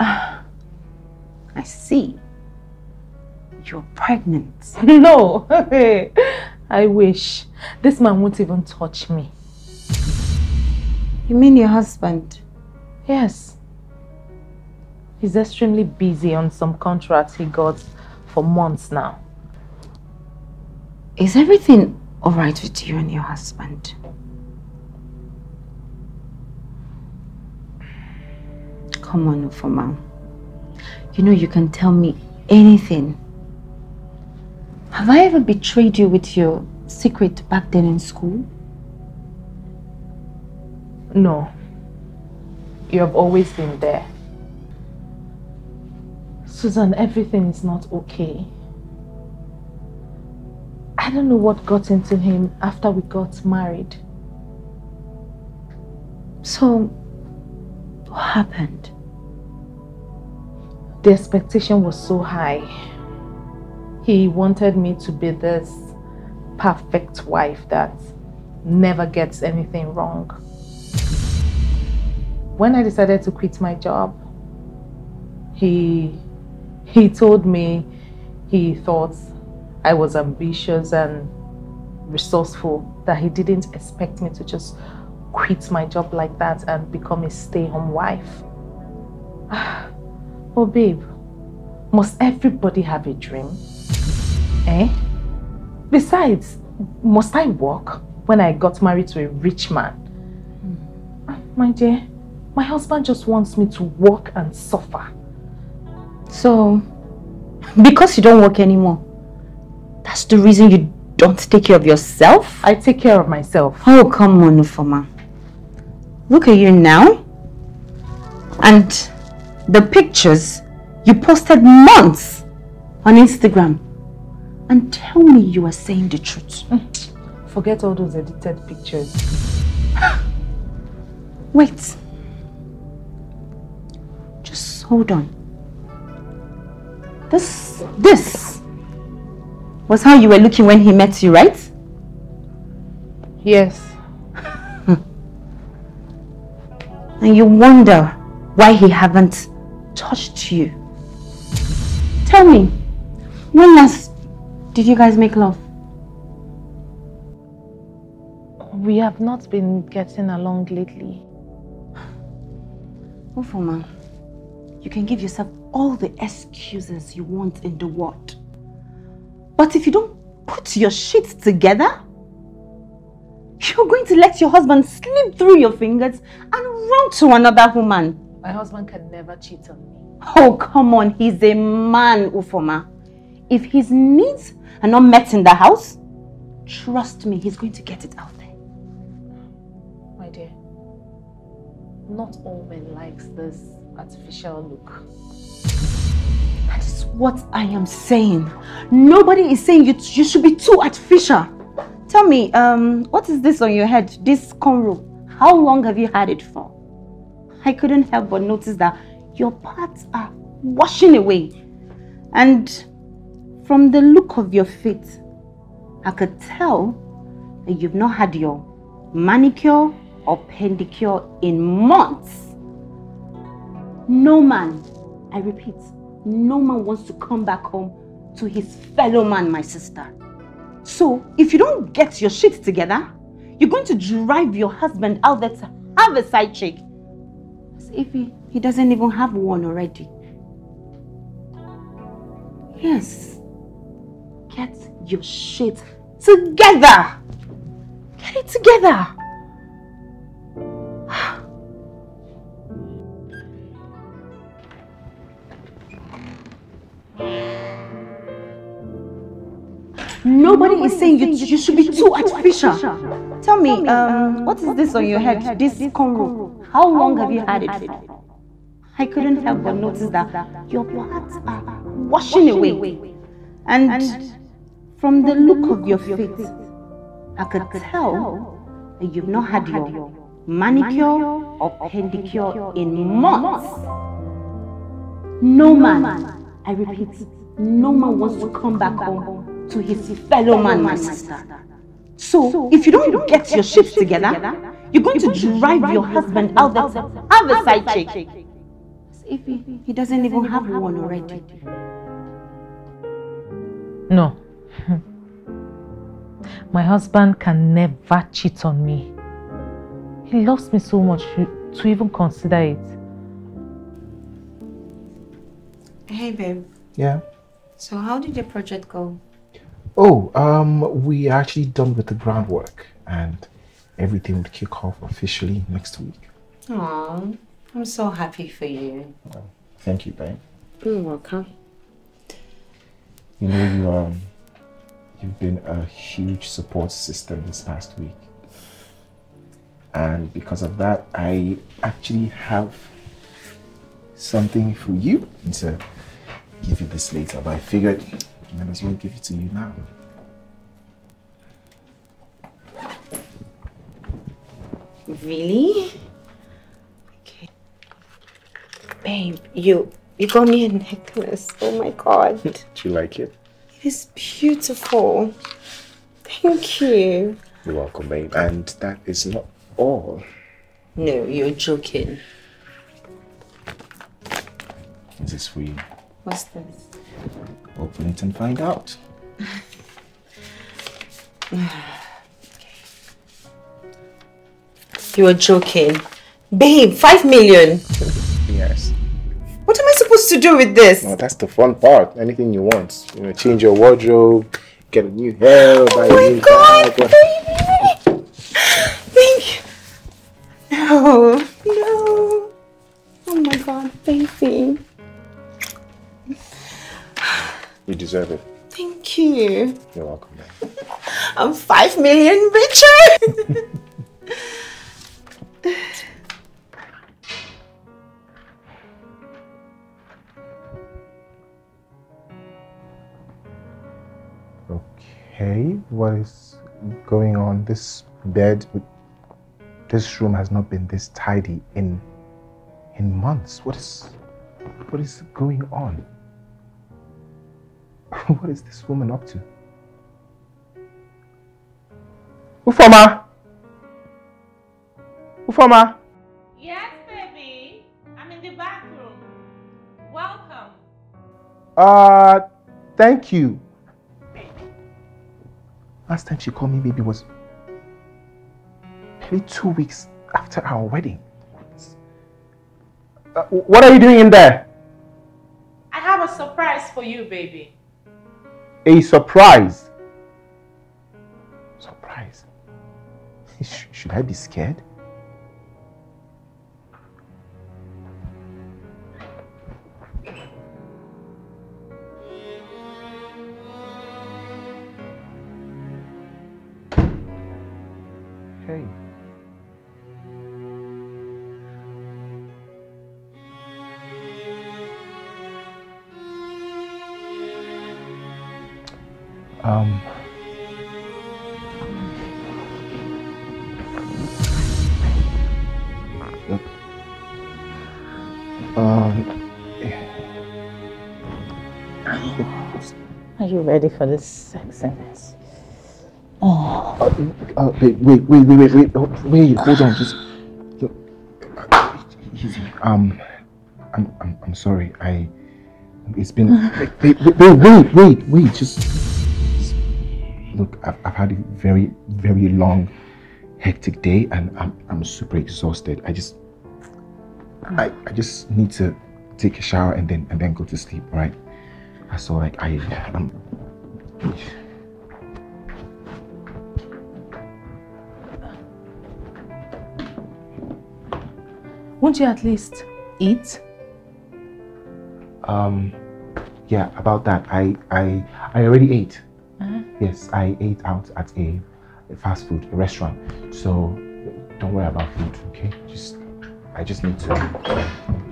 Ah, I see. You're pregnant. <laughs> No. <laughs> I wish. This man won't even touch me. You mean your husband? Yes. He's extremely busy on some contracts he got for months now. Is everything alright with you and your husband? Come on, Ufoma. You know you can tell me anything. Have I ever betrayed you with your secret back then in school? No. You have always been there. Susan, everything is not okay. I don't know what got into him after we got married. So, what happened? The expectation was so high. He wanted me to be this perfect wife that never gets anything wrong. When I decided to quit my job, he he told me he thought I was ambitious and resourceful, that he didn't expect me to just quit my job like that and become a stay-home wife. <sighs> Oh, babe, must everybody have a dream? Eh? Besides, must I work when I got married to a rich man? My dear, my husband just wants me to work and suffer. So, because you don't work anymore, that's the reason you don't take care of yourself? I take care of myself. Oh, come on, Ufoma. Look at you now. And the pictures you posted months on Instagram. And tell me you are saying the truth. Mm. Forget all those edited pictures. <gasps> Wait. Just hold on. This, this was how you were looking when he met you, right? Yes. <laughs> and you wonder why he haven't touched you. Tell me, when last did you guys make love? We have not been getting along lately. <sighs> Ufoma, you can give yourself all the excuses you want in the world. But if you don't put your shit together, you're going to let your husband slip through your fingers and run to another woman. My husband can never cheat on me. Oh, come on. He's a man, Ufoma. If his needs are not met in the house, trust me, he's going to get it out there. My dear, not all men likes this artificial look. That is what I am saying. Nobody is saying you, you should be too artificial. Tell me, um, what is this on your head, this cornrow? How long have you had it for? I couldn't help but notice that your parts are washing away. And from the look of your feet, I could tell that you've not had your manicure or pedicure in months. No man, I repeat, no man wants to come back home to his fellow man, my sister. So, if you don't get your shit together, you're going to drive your husband out there to have a side chick. As if he, he doesn't even have one already. Yes. Get your shit together. Get it together. <sighs> Nobody is saying you, you should be too artificial. Tell me, um, what is this on your head, this cornrow? How long have you had it? I couldn't help but notice that your parts are washing away. And from the look of your feet, I could tell that you've not had your manicure or pedicure in months. No man, I repeat, no man wants to come back home to his fellow man, my sister. So, if you don't get your shit together, you're going to drive your husband out there to have a side chick. If he, he doesn't even have one already. No. <laughs> My husband can never cheat on me. He loves me so much to, to even consider it. Hey, babe. Yeah. So how did your project go? Oh, um, we are actually done with the groundwork and everything will kick off officially next week. Aw, I'm so happy for you. Thank you, babe. You're welcome. You know, you, um, you've been a huge support system this past week. And because of that, I actually have something for you to give you this later, but I figured I might as well give it to you now. Really? Okay. Babe, you you got me a necklace. Oh my god. <laughs> Do you like it? It is beautiful. Thank you. You're welcome, babe. And that is not all. No, you're joking. Is this is for you. What's this? Open it and find out. <sighs> You're joking. Babe, five million. Yes. What am I supposed to do with this? Well, that's the fun part. Anything you want. You know, change your wardrobe, get a new hair, oh buy Oh a my new god, bag. baby! <gasps> Thank you. No, no. <laughs> deserve it. Thank you. You're welcome. <laughs> I'm five million richer. <laughs> Okay, what is going on? This bed, this room has not been this tidy in in months. What is what is going on? <laughs> what is this woman up to? Ufoma! Ufoma! Yes, baby. I'm in the back room. Welcome. Uh, thank you. Baby. Last time she called me baby was maybe two weeks after our wedding. Uh, what are you doing in there? I have a surprise for you, baby. A surprise. Surprise. <laughs> Should I be scared? Um. Um. Are you ready for this sexiness? Oh, Uh, uh, wait, wait, wait, wait, wait, wait, oh, hold on, just, look, easy. Um, I'm, I'm, I'm sorry. I, it's been. wait, wait, wait, wait, wait, wait, just- look. I've, I've had a very, very long, hectic day, and I'm, I'm super exhausted. I just, I, I just need to take a shower and then, and then go to sleep. Right? So like I, I'm. won't you at least eat? Um, yeah, about that. I I I already ate. Yes, I ate out at a, a fast food a restaurant. So don't worry about food, okay? Just I just need to.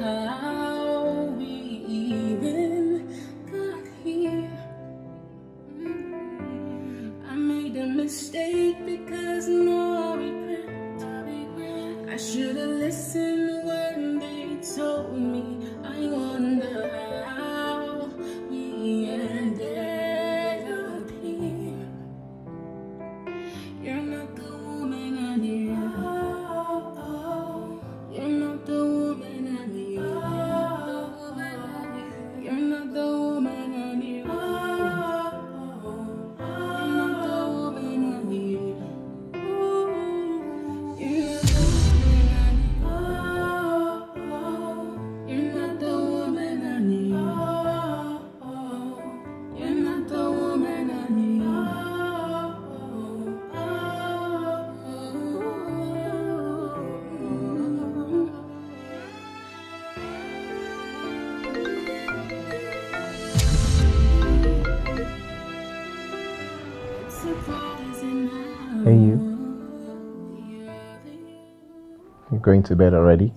her. going to bed already?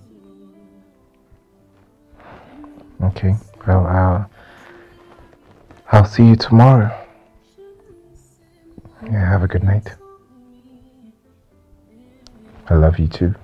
Okay. Well, I'll, I'll see you tomorrow. Yeah, have a good night. I love you too.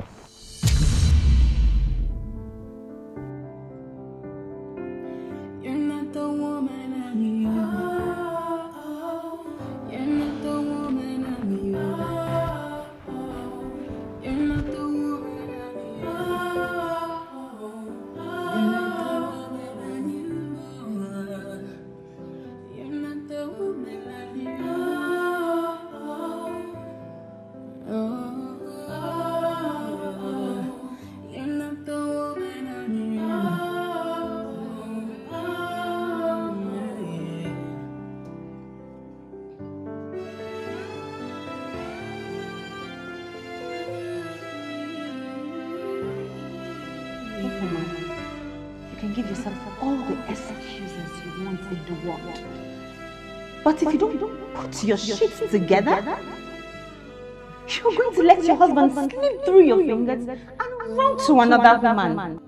your shit together, you're going to let your husband slip through your fingers and run to another woman.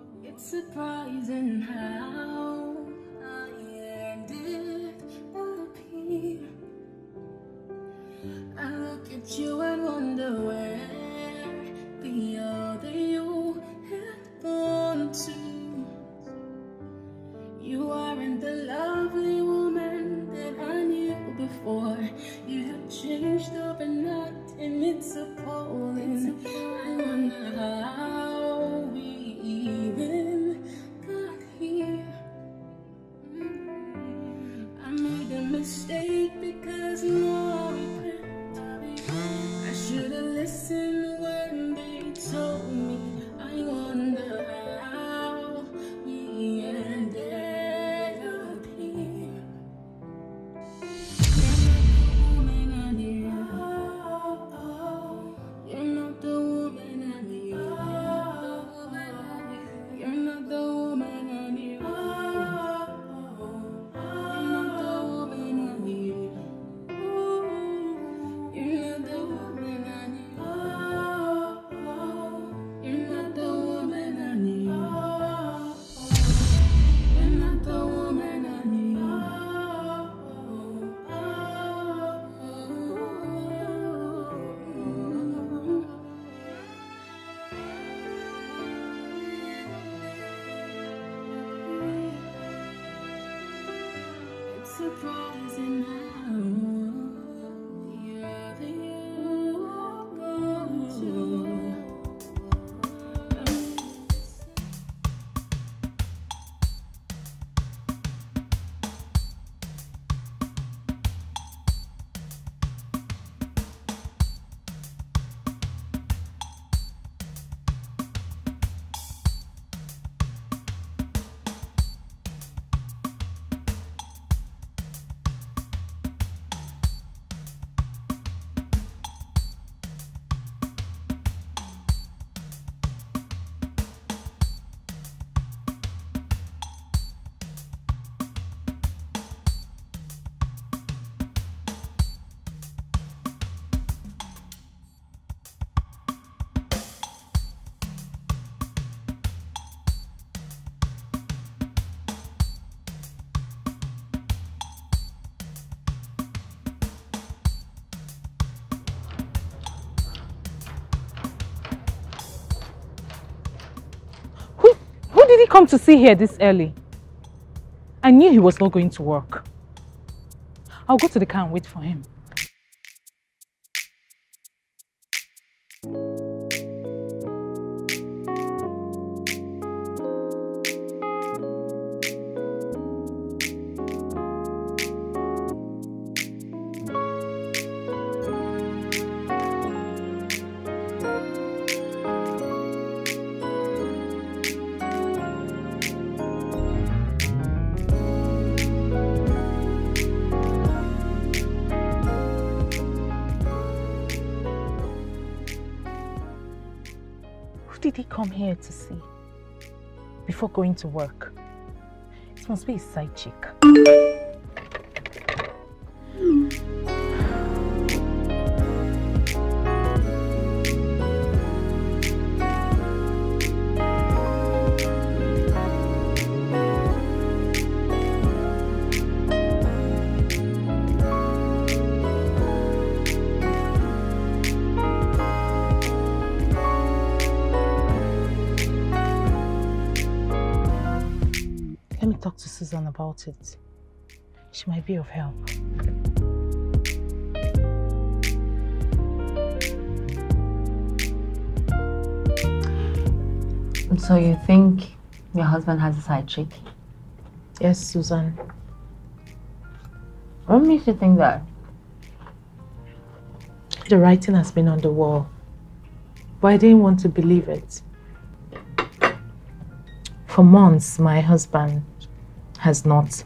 come to see here this early? I knew he was not going to work. I'll go to the car and wait for him. going to work. It must be a side chick. About it. She might be of help. So you think your husband has a side chick? Yes, Susan. What makes you think that? The writing has been on the wall, but I didn't want to believe it. For months, my husband has not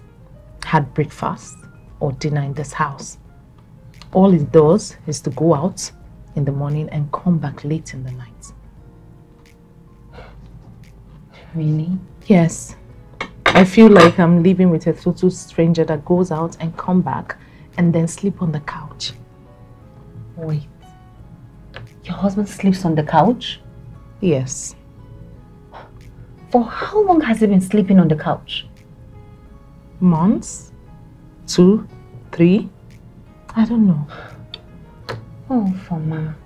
had breakfast or dinner in this house. All he does is to go out in the morning and come back late in the night. Really? Yes. I feel like I'm living with a total stranger that goes out and come back and then sleep on the couch. Wait. Your husband sleeps on the couch? Yes. For how long has he been sleeping on the couch? Months? Two? Three? I don't know. Oh, Foma.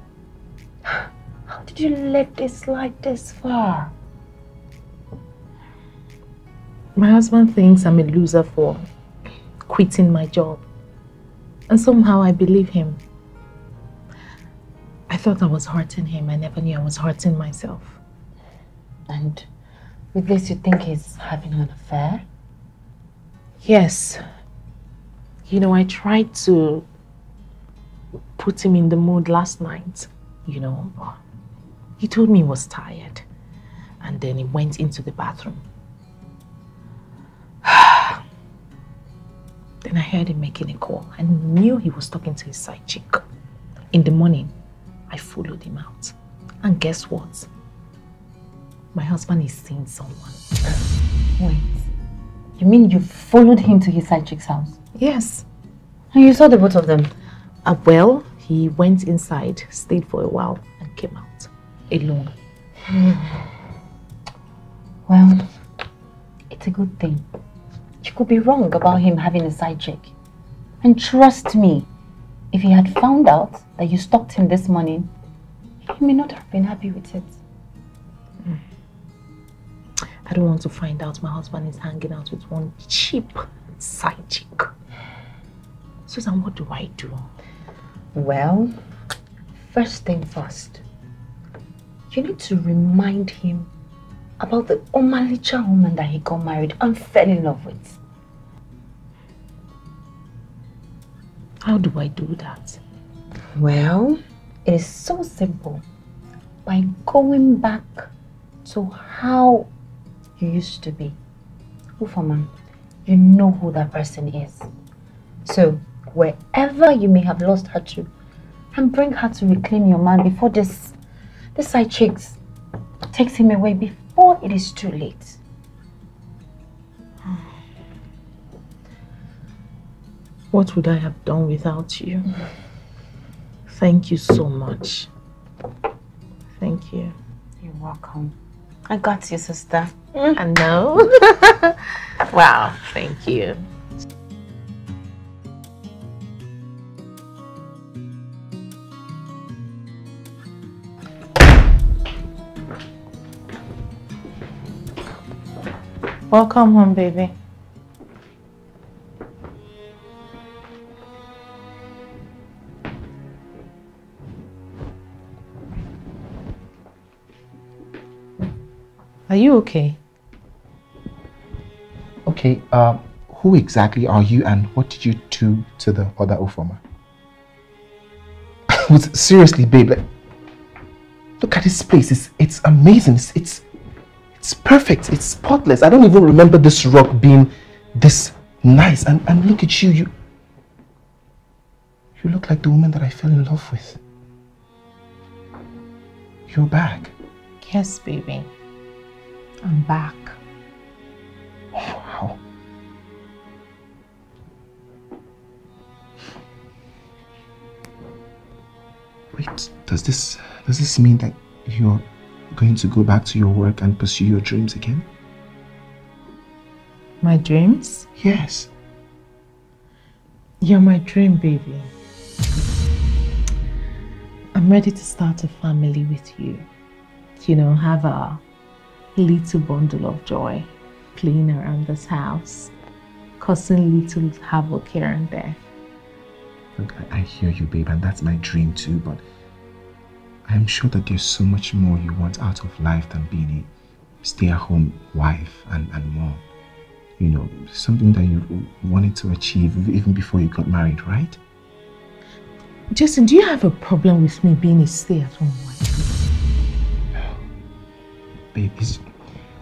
How did you let this slide this far? My husband thinks I'm a loser for quitting my job. And somehow I believe him. I thought I was hurting him. I never knew I was hurting myself. And with this, you think he's having an affair? Yes. You know, I tried to put him in the mood last night, you know. He told me he was tired. And then he went into the bathroom. <sighs> then I heard him making a call and knew he was talking to his side chick. In the morning, I followed him out. And guess what? My husband is seeing someone. <laughs> Wait. You mean you followed him to his side chick's house? Yes. And you saw the both of them? Uh, well, he went inside, stayed for a while, and came out alone. <sighs> Well, it's a good thing. You could be wrong about him having a side chick. And trust me, if he had found out that you stalked him this morning, he may not have been happy with it. I don't want to find out my husband is hanging out with one cheap side chick. Susan, what do I do? Well, first thing first, you need to remind him about the Omalicha woman that he got married and fell in love with. How do I do that? Well, it is so simple. By going back to how you used to be. Ufaman, oh, you know who that person is. So, wherever you may have lost her to, and bring her to reclaim your man before this, this side chicks takes him away before it is too late. <sighs> What would I have done without you? <sighs> Thank you so much. Thank you. You're welcome. I got you, sister. Mm. I know. <laughs> wow, thank you. Welcome home, baby. Are you okay? Okay, uh, who exactly are you and what did you do to the other Ufoma? <laughs> Seriously, babe, like, look at this place. It's, it's amazing. It's, it's, it's perfect. It's spotless. I don't even remember this rock being this nice. And, and look at you. You, you look like the woman that I fell in love with. You're back. Yes, baby. I'm back. Wait, does this does this mean that you're going to go back to your work and pursue your dreams again? My dreams? Yes. You're my dream, baby. I'm ready to start a family with you. You know, have a little bundle of joy, playing around this house, causing little havoc here and there. Look, I, I hear you, babe, and that's my dream too, but I am sure that there's so much more you want out of life than being a stay-at-home wife and, and mom. You know, something that you wanted to achieve even before you got married, right? Jason, do you have a problem with me being a stay-at-home wife? Babe, it's,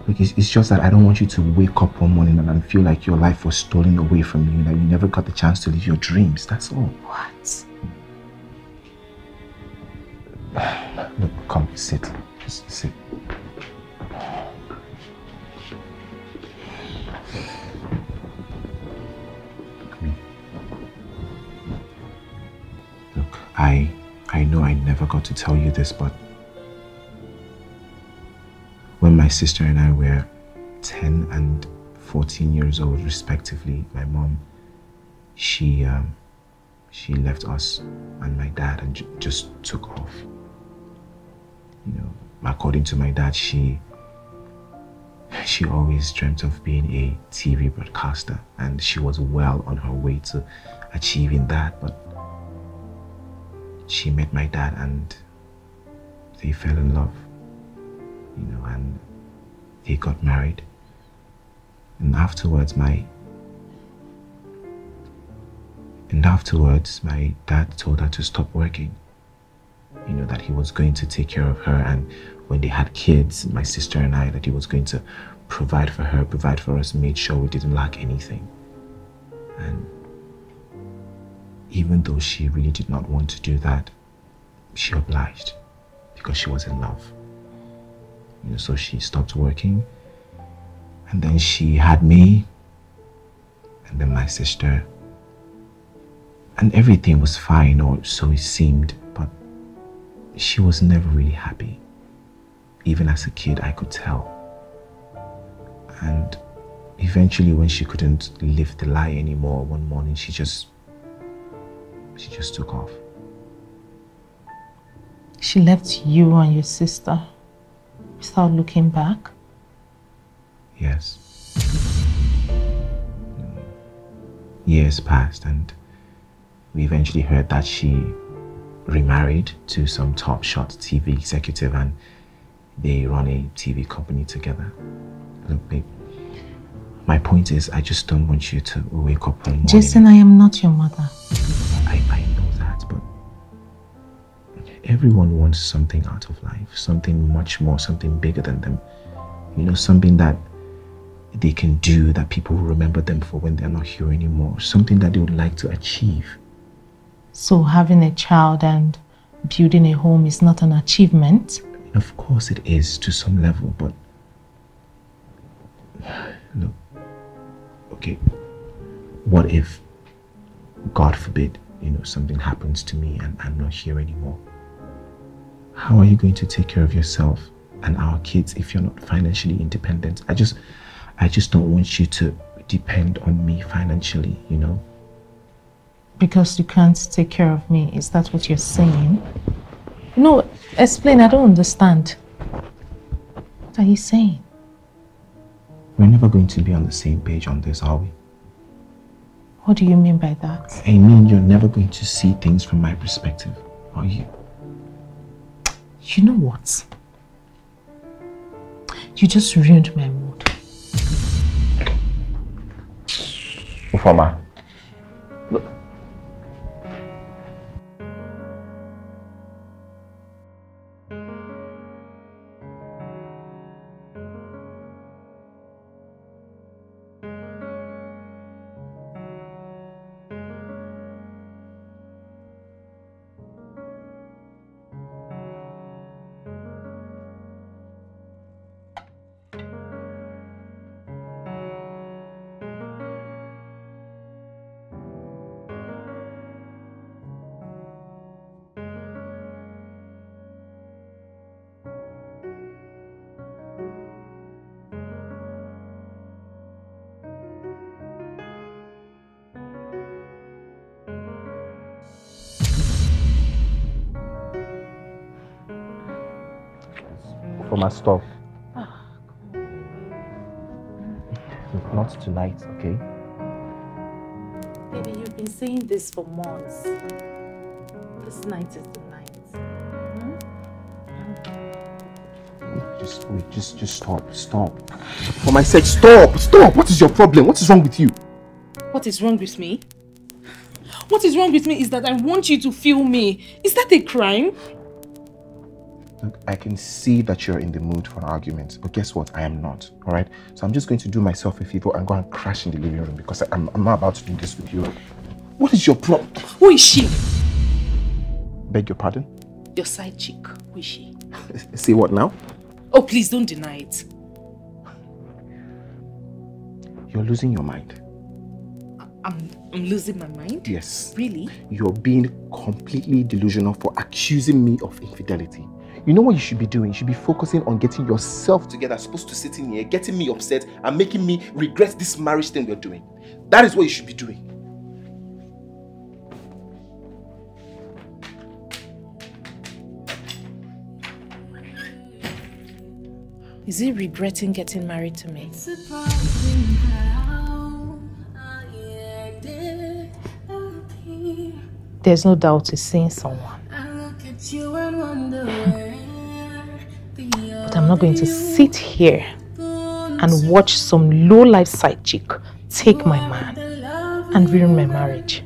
look, it's, it's just that I don't want you to wake up one morning and feel like your life was stolen away from you, that you never got the chance to live your dreams. That's all. What? Look, come, sit. Just sit. Look, I I know I never got to tell you this, but when my sister and I were 10 and 14 years old respectively, my mom she um, she left us and my dad and just took off. You know, according to my dad, she she always dreamt of being a TV broadcaster and she was well on her way to achieving that, but she met my dad and they fell in love. You know, and they got married. And afterwards my and afterwards, my dad told her to stop working. You know, that he was going to take care of her. And when they had kids, my sister and I, that he was going to provide for her, provide for us, made sure we didn't lack anything. And even though she really did not want to do that, she obliged because she was in love. You know, so she stopped working. And then she had me, and then my sister, and everything was fine, or so it seemed, she was never really happy. Even as a kid, I could tell. And eventually, when she couldn't live the lie anymore, one morning she just. she just took off. She left you and your sister without looking back? Yes. Years passed, and we eventually heard that she remarried to some top shot TV executive and they run a TV company together. Look, babe, my point is I just don't want you to wake up one morning. Jason, I am not your mother. I, I know that, but everyone wants something out of life, something much more, something bigger than them. You know, something that they can do that people will remember them for when they're not here anymore, something that they would like to achieve. So having a child and building a home is not an achievement? Of course it is to some level, but look, okay, what if, God forbid, you know, something happens to me and I'm not here anymore? How are you going to take care of yourself and our kids if you're not financially independent? I just, I just don't want you to depend on me financially, you know? Because you can't take care of me. Is that what you're saying? No, explain. I don't understand. What are you saying? We're never going to be on the same page on this, are we? What do you mean by that? I mean, you're never going to see things from my perspective, are you? You know what? You just ruined my mood. Ufoma. Stuff. not tonight, okay? Baby, you've been saying this for months. This night is the night. Hmm? Just wait, just just stop, stop. For my sake, stop, stop! What is your problem? What is wrong with you? What is wrong with me? What is wrong with me is that I want you to feel me. Is that a crime? I can see that you're in the mood for an argument, but guess what? I am not, alright? So I'm just going to do myself a favor and go and crash in the living room because I'm, I'm not about to do this with you. What is your problem? Who is she? Beg your pardon? Your side chick. Who is she? <laughs> See what now? Oh, please don't deny it. You're losing your mind. I'm, I'm losing my mind? Yes. Really? You're being completely delusional for accusing me of infidelity. You know what you should be doing? You should be focusing on getting yourself together, as opposed to sitting here, getting me upset, and making me regret this marriage thing we're doing. That is what you should be doing. Is he regretting getting married to me? Surprising how I ended up here. There's no doubt he's seeing someone. Not going to sit here and watch some low-life side chick take my man and ruin my marriage.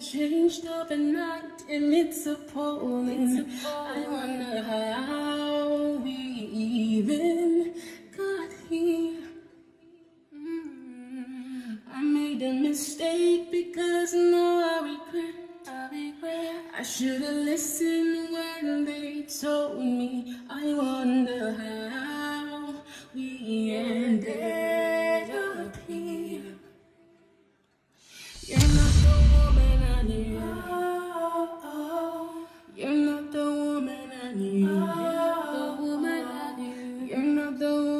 changed overnight, and it's. I wonder how we even got here. I made a mistake because now I regret. I should have listened when they told me. I wonder how we ended up here. You're not the woman I knew. You're not the woman I knew. You're not The woman I knew. You're not the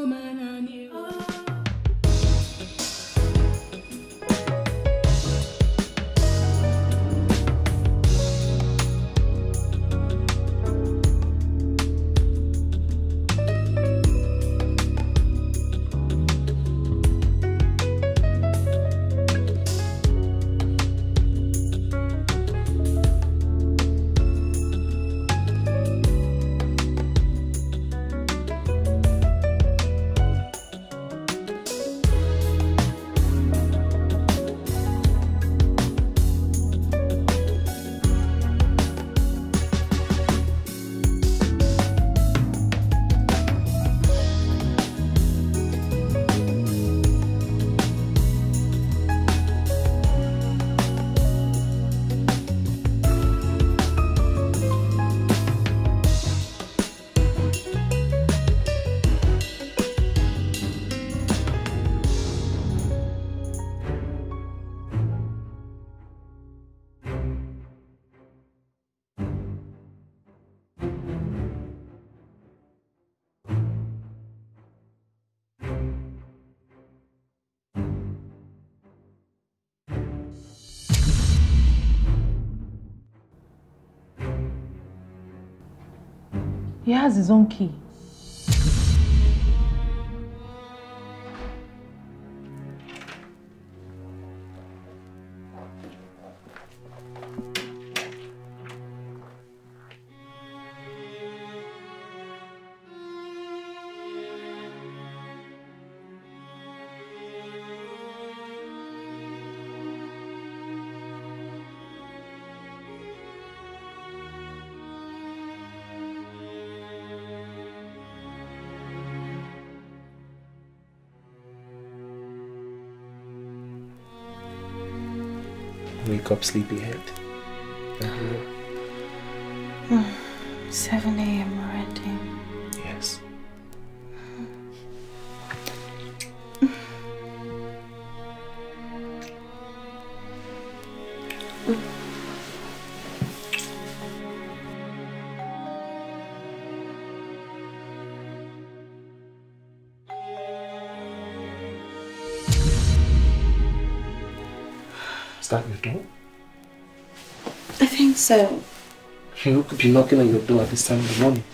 He has his own key. Wake up, sleepyhead. <sighs> 7 a.m. already. So. Who could be knocking on your door at this time in the morning?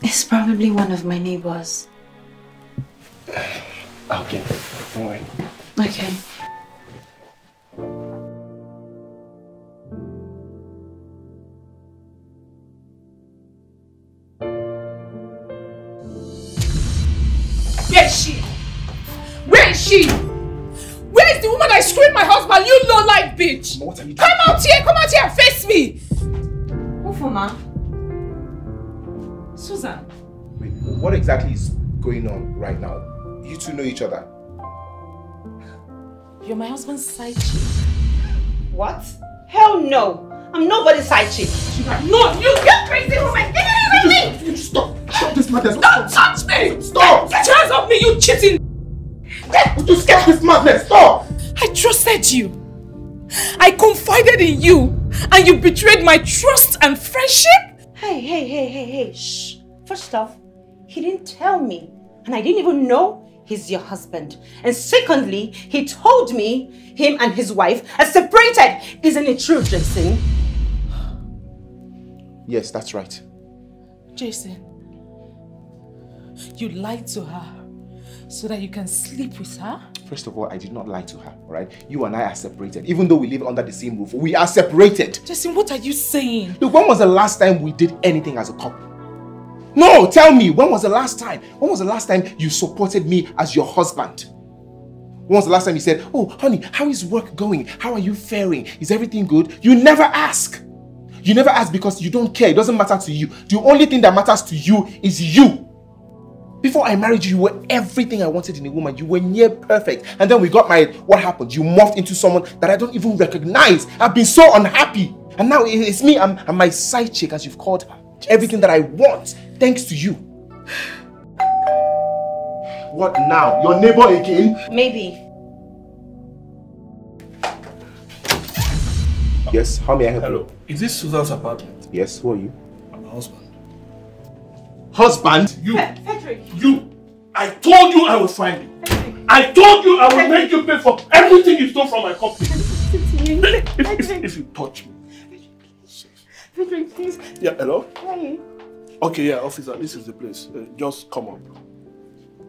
It's probably one of my neighbors. <sighs> Okay, don't worry. Okay. On right now? You two know each other. You're my husband's side chick. What? Hell no! I'm nobody's side chick. No, you get crazy woman! Get away from me! Stop! Stop this madness! Don't touch me! Stop! Get your hands off me, you cheating! Would you stop this madness? Stop! I trusted you. I confided in you, and you betrayed my trust and friendship? Hey, hey, hey, hey, hey, shh. First off, he didn't tell me, and I didn't even know he's your husband. And secondly, he told me him and his wife are separated. Isn't it true, Jason? Yes, that's right. Jason, you lied to her so that you can sleep with her? First of all, I did not lie to her, alright? You and I are separated. Even though we live under the same roof, we are separated. Jason, what are you saying? Look, when was the last time we did anything as a couple? No, tell me, when was the last time? When was the last time you supported me as your husband? When was the last time you said, Oh, honey, how is work going? How are you faring? Is everything good? You never ask. You never ask because you don't care. It doesn't matter to you. The only thing that matters to you is you. Before I married you, you were everything I wanted in a woman. You were near perfect. And then we got married. What happened? You morphed into someone that I don't even recognize. I've been so unhappy. And now it's me and, and my side chick, as you've called her. Everything that I want, thanks to you. What now? Your neighbor again? Maybe. Yes, how may I help you? Hello. Is this Susan's apartment? Yes, who are you? I'm her husband. Husband? You! Patrick. You! I told you I would find you. I told you I would make you pay for everything you stole from my company. If, if, if you touch me. Frederick, <laughs> please. Yeah, hello? Hey. Okay, yeah, officer, this is the place. Uh, just come up.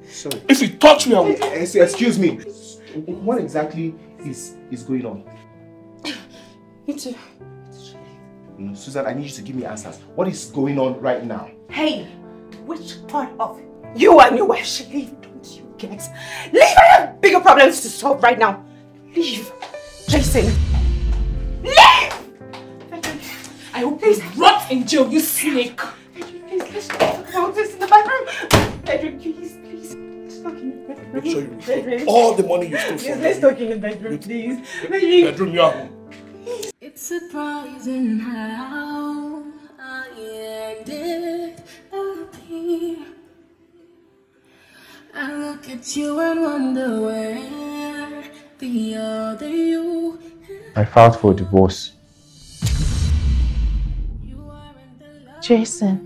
Sorry. If you touch me, I will. Ex- Excuse me. What exactly is is going on? Me too. Mm, Susan, I need you to give me answers. What is going on right now? Hey, which part of you and your wife should leave? Don't you get? Leave! I have bigger problems to solve right now. Leave, Jason. You rot in jail, you snake! Please, let's talk about this in the bathroom. Frederick, please, please. Let's talk in the bedroom. Make sure you Frederick. restore all the money you stole Please, from let's me. talk in the bedroom, please. Frederick. Bedroom, you are home. It's surprising how I ended up here. I look at you and wonder where the other you I filed for divorce. Jason.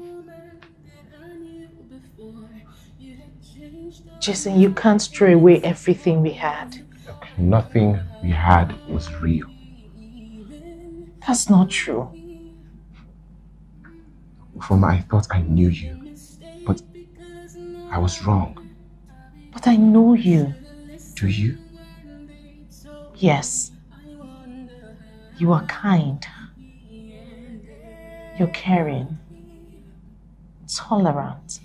Jason, you can't throw away everything we had. Nothing we had was real. That's not true. From I thought I knew you, but I was wrong. But I know you. Do you? Yes. You are kind. You're caring. Tolerant.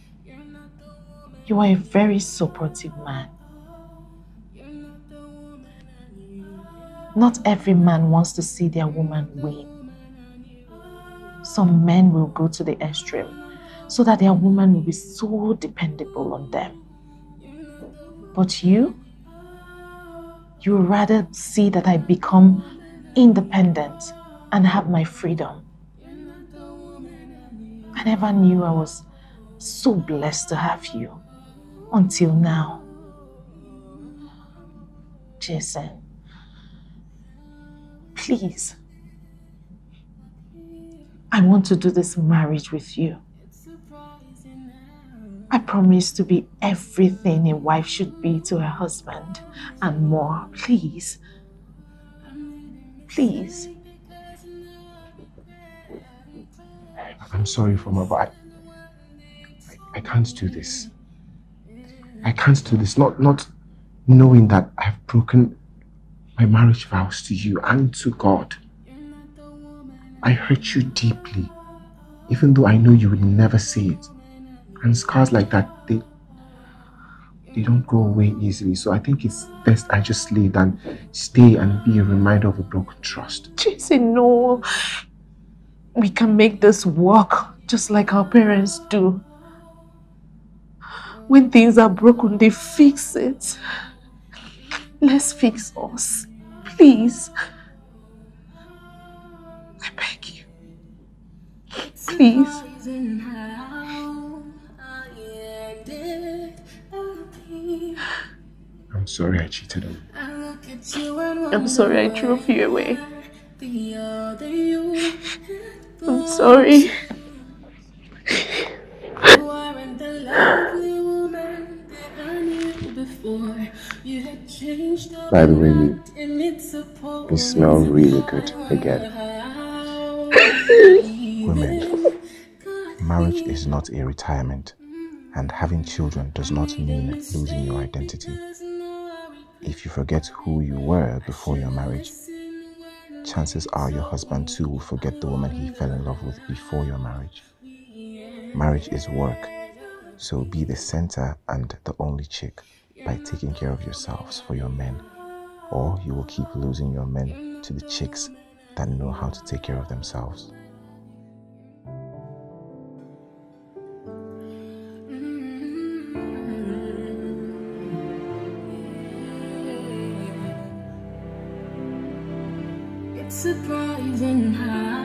You are a very supportive man. Not every man wants to see their woman win. Some men will go to the extreme so that their woman will be so dependable on them. But you, you rather see that I become independent and have my freedom. I never knew I was so blessed to have you until now. Jason, please. I want to do this marriage with you. I promise to be everything a wife should be to her husband and more. Please. Please. I'm sorry for my but I, I can't do this. I can't do this. Not not knowing that I've broken my marriage vows to you and to God. I hurt you deeply, even though I know you would never say it. And scars like that, they they don't go away easily. So I think it's best I just leave and stay and be a reminder of a broken trust. Jason, no. We can make this work just like our parents do. When things are broken, they fix it. Let's fix us. Please. I beg you. Please. I'm sorry I cheated on you. I'm sorry I drove you away. I'm sorry. By the way, you, you smell really good again. Women, marriage is not a retirement, and having children does not mean losing your identity. If you forget who you were before your marriage, chances are your husband too will forget the woman he fell in love with before your marriage. Marriage is work, so be the center and the only chick by taking care of yourselves for your men, or you will keep losing your men to the chicks that know how to take care of themselves. Surprising how